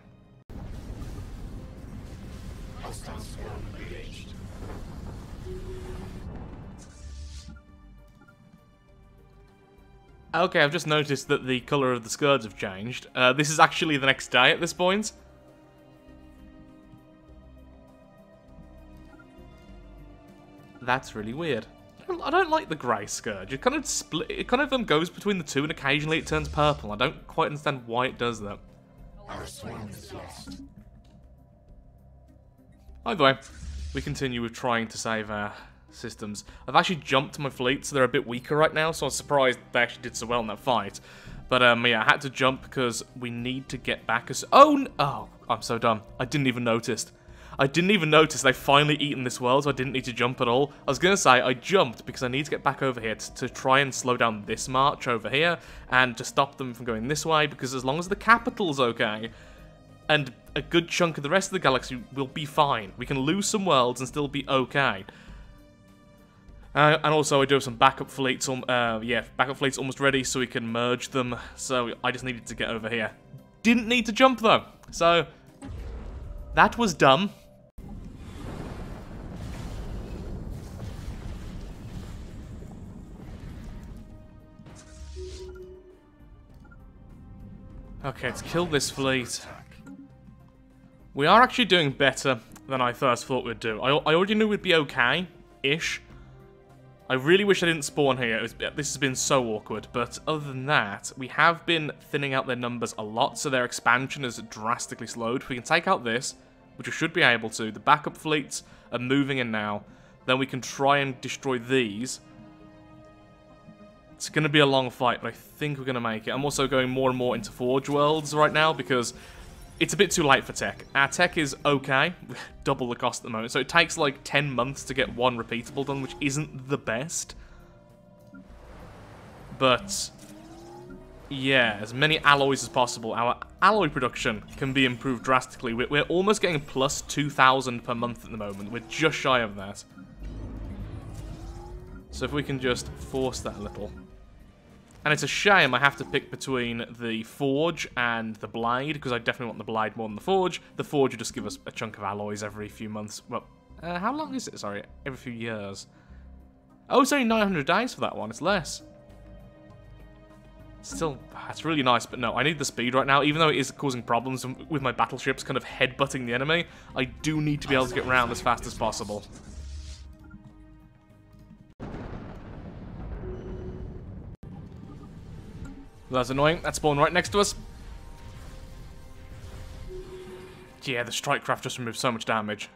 Okay, I've just noticed that the colour of the Scourges have changed. Uh, this is actually the next day at this point. That's really weird. I don't, like the grey scourge. It kind of split. It kind of um, goes between the two, and occasionally it turns purple. I don't quite understand why it does that. Our swarm is lost. Either way, we continue with trying to save our systems. I've actually jumped my fleet, so they're a bit weaker right now, so I was surprised they actually did so well in that fight. But um, yeah, I had to jump because we need to get back as- Oh, oh, I'm so dumb. I didn't even notice. I didn't even notice they finally eaten this world, so I didn't need to jump at all. I was going to say I jumped because I need to get back over here to, to try and slow down this march over here and to stop them from going this way because as long as the capital's okay, and a good chunk of the rest of the galaxy will be fine. We can lose some worlds and still be okay. Uh, and also, I do have some backup fleets. Um, uh, yeah, backup fleets almost ready, so we can merge them. So I just needed to get over here. Didn't need to jump though. So that was dumb. Okay, let's kill this fleet. We are actually doing better than I first thought we'd do. I, I already knew we'd be okay-ish. I really wish I didn't spawn here. Was, this has been so awkward. But other than that, we have been thinning out their numbers a lot, so their expansion has drastically slowed. If we can take out this, which we should be able to, the backup fleets are moving in now, then we can try and destroy these. It's going to be a long fight, but I think we're going to make it. I'm also going more and more into Forge Worlds right now because it's a bit too late for tech. Our tech is okay, double the cost at the moment, so it takes like 10 months to get one repeatable done, which isn't the best. But, yeah, as many alloys as possible. Our alloy production can be improved drastically. We're, we're almost getting plus 2,000 per month at the moment. We're just shy of that. So if we can just force that a little. And it's a shame I have to pick between the Forge and the Blade, because I definitely want the Blade more than the Forge. The Forge will just give us a chunk of alloys every few months. Well, uh, how long is it? Sorry, every few years. Oh, it's only 900 days for that one. It's less. Still, that's really nice, but no, I need the speed right now. Even though it is causing problems with my battleships kind of headbutting the enemy, I do need to be able to get around as fast as possible. That's annoying. That spawned right next to us. Yeah, the strike craft just removed so much damage.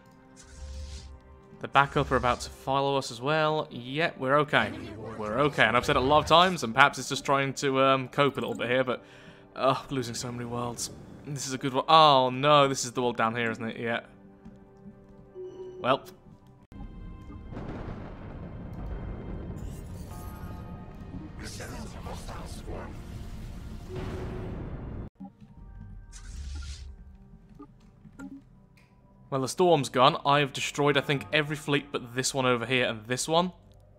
The backup are about to follow us as well. Yeah, we're okay. We're okay. And I've said it a lot of times, and perhaps it's just trying to um, cope a little bit here, but... Oh, losing so many worlds. This is a good one. Oh, no, this is the world down here, isn't it? Yeah. Well. Well, the storm's gone. I've destroyed, I think, every fleet but this one over here and this one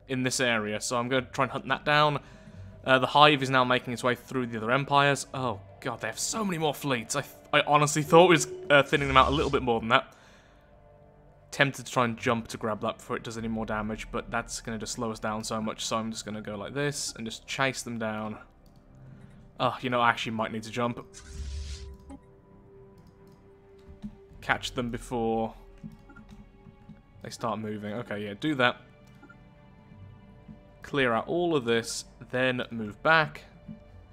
in this area. So I'm going to try and hunt that down. Uh, the Hive is now making its way through the other empires. Oh, God, they have so many more fleets. I, I honestly thought it was uh, thinning them out a little bit more than that. Tempted to try and jump to grab that before it does any more damage, but that's going to just slow us down so much, so I'm just going to go like this and just chase them down. Oh, you know, I actually might need to jump. Catch them before they start moving. Okay, yeah, do that. Clear out all of this, then move back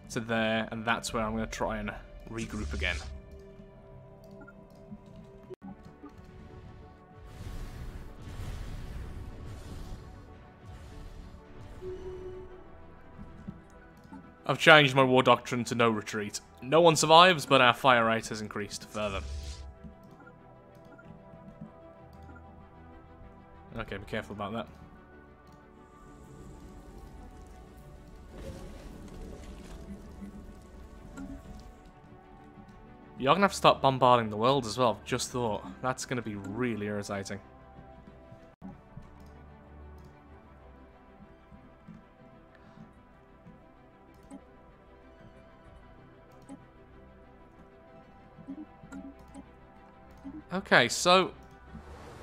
to there, and that's where I'm going to try and regroup again. I've changed my war doctrine to no retreat. No one survives, but our fire rate has increased further. Okay, be careful about that. You're gonna have to start bombarding the world as well, just thought. That's gonna be really irritating. Okay, so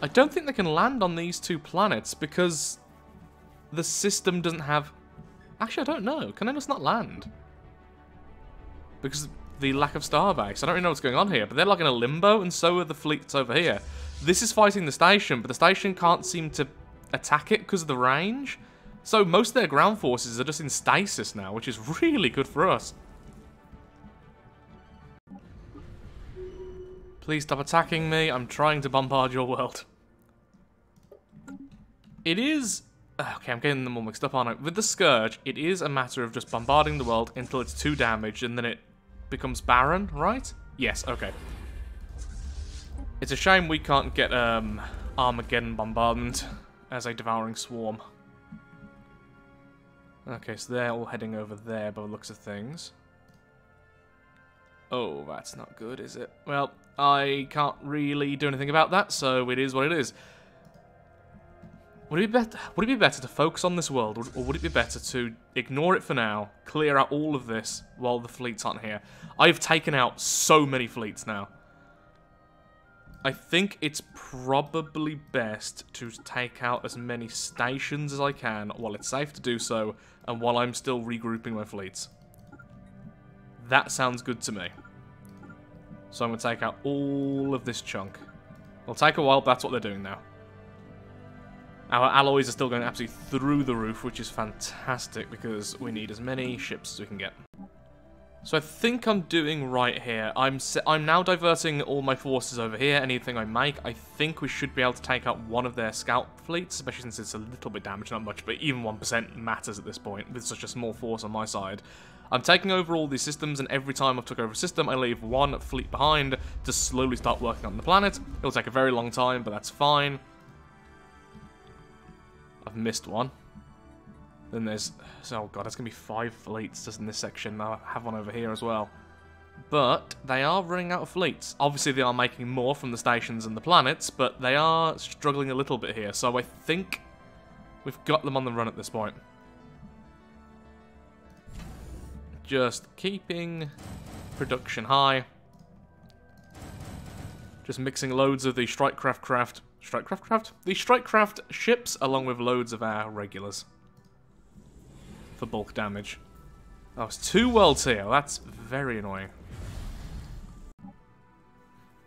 I don't think they can land on these two planets because the system doesn't have... Actually, I don't know. Can they just not land? Because the lack of star starbase. I don't really know what's going on here, but they're like in a limbo, and so are the fleets over here. This is fighting the station, but the station can't seem to attack it because of the range. So most of their ground forces are just in stasis now, which is really good for us. Please stop attacking me. I'm trying to bombard your world. It is... Okay, I'm getting them all mixed up, aren't I? With the Scourge, it is a matter of just bombarding the world until it's too damaged, and then it becomes barren, right? Yes, okay. It's a shame we can't get um, Armageddon bombardment as a devouring swarm. Okay, so they're all heading over there by the looks of things. Oh, that's not good, is it? Well, I can't really do anything about that, so it is what it is. Would it be better? Would it be better to focus on this world, or would it be better to ignore it for now, clear out all of this while the fleets aren't here? I've taken out so many fleets now. I think it's probably best to take out as many stations as I can while it's safe to do so, and while I'm still regrouping my fleets. That sounds good to me. So I'm going to take out all of this chunk. It'll take a while, but that's what they're doing now. Our alloys are still going absolutely through the roof, which is fantastic because we need as many ships as we can get. So I think I'm doing right here. I'm I'm now diverting all my forces over here. Anything I make, I think we should be able to take out one of their scout fleets, especially since it's a little bit damaged, not much, but even 1% matters at this point with such a small force on my side. I'm taking over all these systems, and every time I've took over a system, I leave one fleet behind to slowly start working on the planet. It'll take a very long time, but that's fine. I've missed one. Then there's... Oh god, there's going to be five fleets just in this section. I have one over here as well. But they are running out of fleets. Obviously, they are making more from the stations and the planets, but they are struggling a little bit here. So I think we've got them on the run at this point. Just keeping production high. Just mixing loads of the Strikecraft craft Strikecraft craft? The Strikecraft ships along with loads of our regulars. For bulk damage. Oh, it's two worlds here. That's very annoying.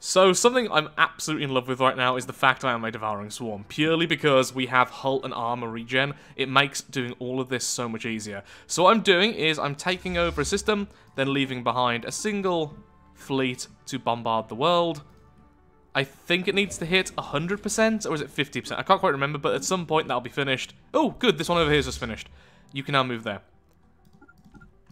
So, something I'm absolutely in love with right now is the fact I am a Devouring Swarm. Purely because we have hull and armor regen, it makes doing all of this so much easier. So what I'm doing is I'm taking over a system, then leaving behind a single fleet to bombard the world, I think it needs to hit 100%, or is it 50%? I can't quite remember, but at some point that'll be finished. Oh, good, this one over here is just finished. You can now move there.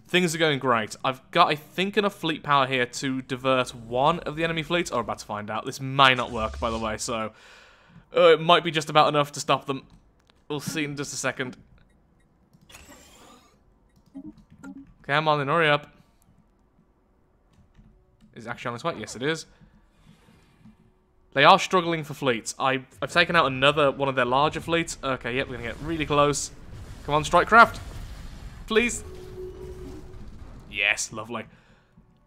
Things are going great. I've got, I think, enough fleet power here to divert one of the enemy fleets. Oh, we're about to find out. This may not work, by the way, so... Uh, it might be just about enough to stop them. We'll see in just a second. Come on then, hurry up. Is it actually on its way? Yes, it is. They are struggling for fleets. I, I've taken out another one of their larger fleets. Okay, yep, we're going to get really close. Come on, strike craft. Please. Yes, lovely.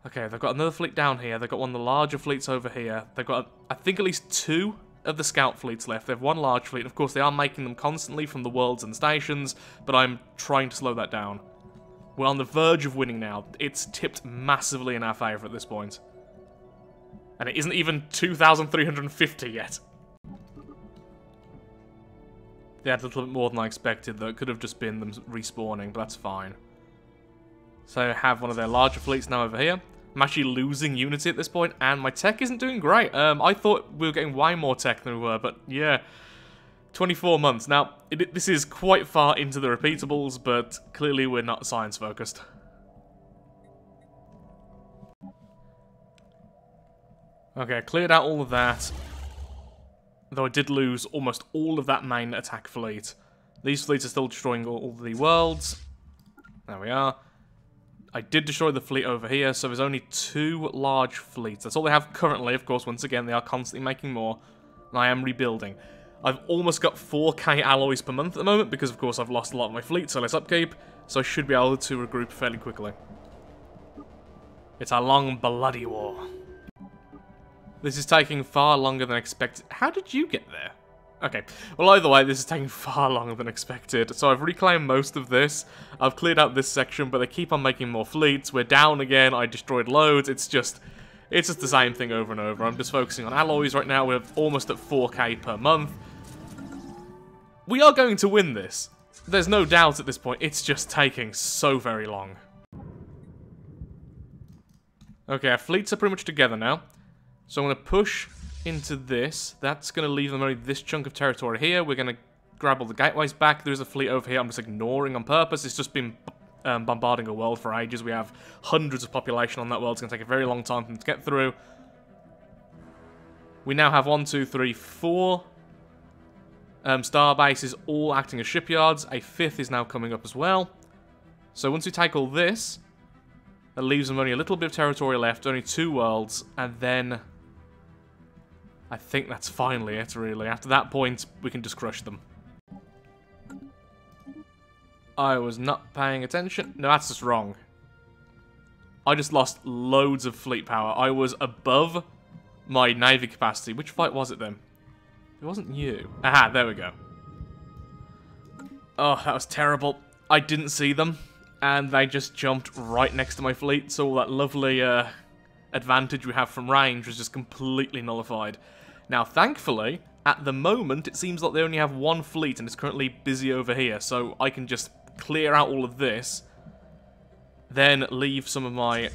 Okay, they've got another fleet down here. They've got one of the larger fleets over here. They've got, I think, at least two of the scout fleets left. They have one large fleet. Of course, they are making them constantly from the worlds and stations, but I'm trying to slow that down. We're on the verge of winning now. It's tipped massively in our favour at this point. And it isn't even 2,350 yet. They had a little bit more than I expected, though. It could have just been them respawning, but that's fine. So I have one of their larger fleets now over here. I'm actually losing unity at this point, and my tech isn't doing great. Um, I thought we were getting way more tech than we were, but yeah. 24 months. Now, it, this is quite far into the repeatables, but clearly we're not science-focused. Okay, I cleared out all of that. Though I did lose almost all of that main attack fleet. These fleets are still destroying all, all the worlds. There we are. I did destroy the fleet over here, so there's only two large fleets. That's all they have currently. Of course, once again, they are constantly making more. And I am rebuilding. I've almost got 4k alloys per month at the moment, because of course I've lost a lot of my fleet, so less upkeep. So I should be able to regroup fairly quickly. It's a long, bloody war. This is taking far longer than expected. How did you get there? Okay, well either way, this is taking far longer than expected. So I've reclaimed most of this. I've cleared out this section, but they keep on making more fleets. We're down again. I destroyed loads. It's just... It's just the same thing over and over. I'm just focusing on alloys right now. We're almost at 4k per month. We are going to win this. There's no doubt at this point. It's just taking so very long. Okay, our fleets are pretty much together now. So I'm going to push into this. That's going to leave them only this chunk of territory here. We're going to grab all the gateways back. There's a fleet over here I'm just ignoring on purpose. It's just been um, bombarding a world for ages. We have hundreds of population on that world. It's going to take a very long time for them to get through. We now have one, two, three, four um, star bases all acting as shipyards. A fifth is now coming up as well. So once we take all this, that leaves them only a little bit of territory left, only two worlds, and then I think that's finally it, really. After that point, we can just crush them. I was not paying attention. No, that's just wrong. I just lost loads of fleet power. I was above my navy capacity. Which fight was it then? It wasn't you. Aha, there we go. Oh, that was terrible. I didn't see them, and they just jumped right next to my fleet, so all that lovely uh, advantage we have from range was just completely nullified. Now, thankfully, at the moment, it seems like they only have one fleet and it's currently busy over here, so I can just clear out all of this, then leave some of my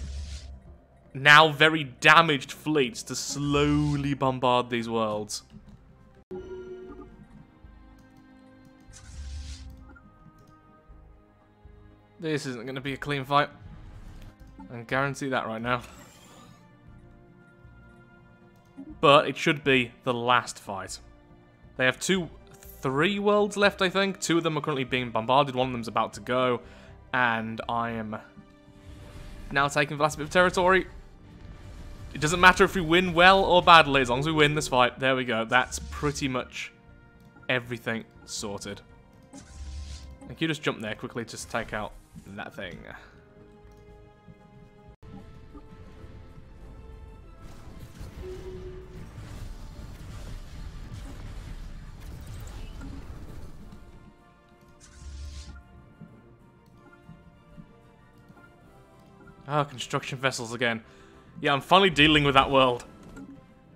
now very damaged fleets to slowly bombard these worlds. This isn't going to be a clean fight. I can guarantee that right now. But it should be the last fight. They have two, three worlds left, I think. Two of them are currently being bombarded. One of them's about to go. And I am now taking the last bit of territory. It doesn't matter if we win well or badly, as long as we win this fight. There we go. That's pretty much everything sorted. Can you just jump there quickly just take out that thing? Ah, oh, construction vessels again. Yeah, I'm finally dealing with that world.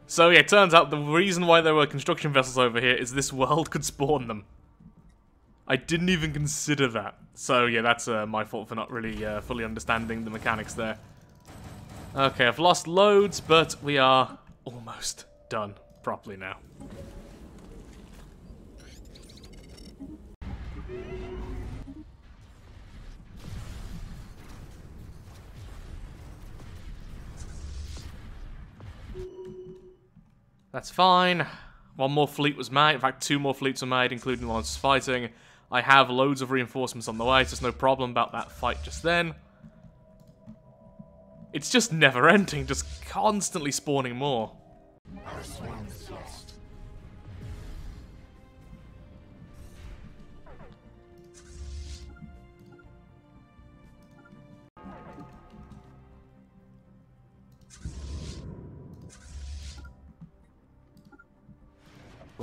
So yeah, it turns out the reason why there were construction vessels over here is this world could spawn them. I didn't even consider that. So yeah, that's uh, my fault for not really uh, fully understanding the mechanics there. Okay, I've lost loads, but we are almost done properly now. That's fine. One more fleet was made. In fact, two more fleets were made, including the ones fighting. I have loads of reinforcements on the way, so there's no problem about that fight just then. It's just never-ending, just constantly spawning more.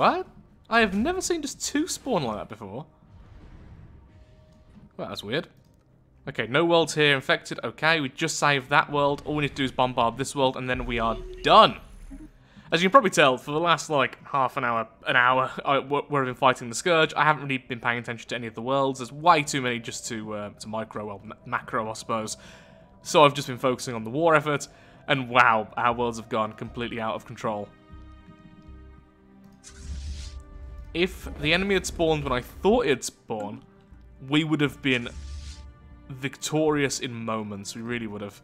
What? I have never seen just two spawn like that before. Well, that's weird. Okay, no worlds here infected. Okay, we just saved that world. All we need to do is bombard this world, and then we are done. As you can probably tell, for the last, like, half an hour, an hour, I, we've been fighting the Scourge. I haven't really been paying attention to any of the worlds. There's way too many just to, uh, to micro, well, ma macro, I suppose. So I've just been focusing on the war effort, and wow, our worlds have gone completely out of control. If the enemy had spawned when I thought it'd spawn, we would have been victorious in moments. We really would have.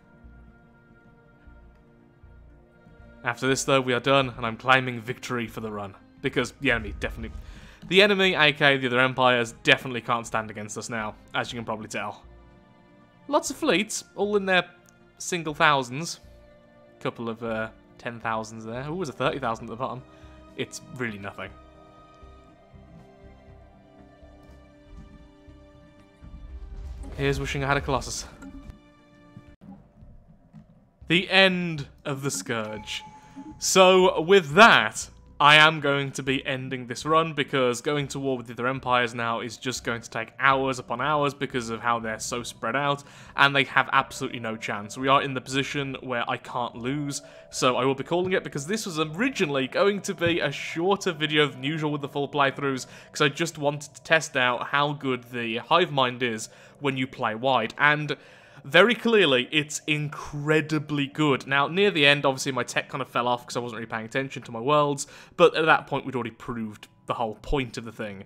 After this, though, we are done, and I'm claiming victory for the run. Because the enemy definitely... The enemy, aka the other empires, definitely can't stand against us now, as you can probably tell. Lots of fleets, all in their single thousands. Couple of uh, ten thousands there. Who was a 30,000 at the bottom? It's really nothing. Here's wishing I had a Colossus. The end of the Scourge. So, with that, I am going to be ending this run because going to war with the other empires now is just going to take hours upon hours because of how they're so spread out and they have absolutely no chance. We are in the position where I can't lose, so I will be calling it because this was originally going to be a shorter video than usual with the full playthroughs because I just wanted to test out how good the Hive Mind is when you play wide and very clearly, it's incredibly good. Now, near the end, obviously, my tech kind of fell off because I wasn't really paying attention to my worlds, but at that point, we'd already proved the whole point of the thing.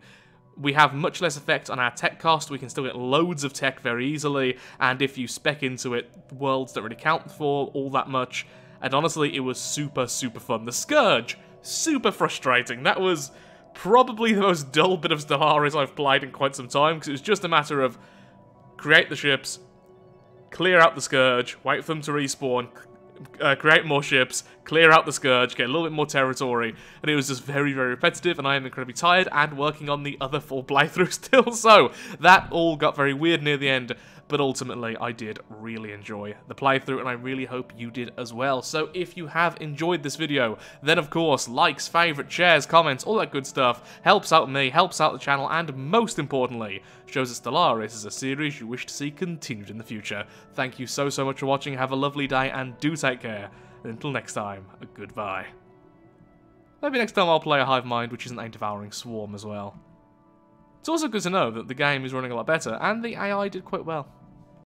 We have much less effect on our tech cost, we can still get loads of tech very easily, and if you spec into it, worlds don't really count for all that much, and honestly, it was super, super fun. The Scourge, super frustrating. That was probably the most dull bit of Stellaris I've played in quite some time, because it was just a matter of create the ships, clear out the Scourge, wait for them to respawn, uh, create more ships, clear out the Scourge, get a little bit more territory, and it was just very, very repetitive, and I am incredibly tired and working on the other full playthrough still, so that all got very weird near the end, but ultimately I did really enjoy the playthrough and I really hope you did as well. So if you have enjoyed this video, then of course likes, favourite, shares, comments, all that good stuff helps out me, helps out the channel and most importantly shows that Stellaris is a series you wish to see continued in the future. Thank you so so much for watching, have a lovely day and do take care. Until next time, goodbye. Maybe next time I'll play a Hive Mind which isn't a devouring swarm as well. It's also good to know that the game is running a lot better, and the AI did quite well.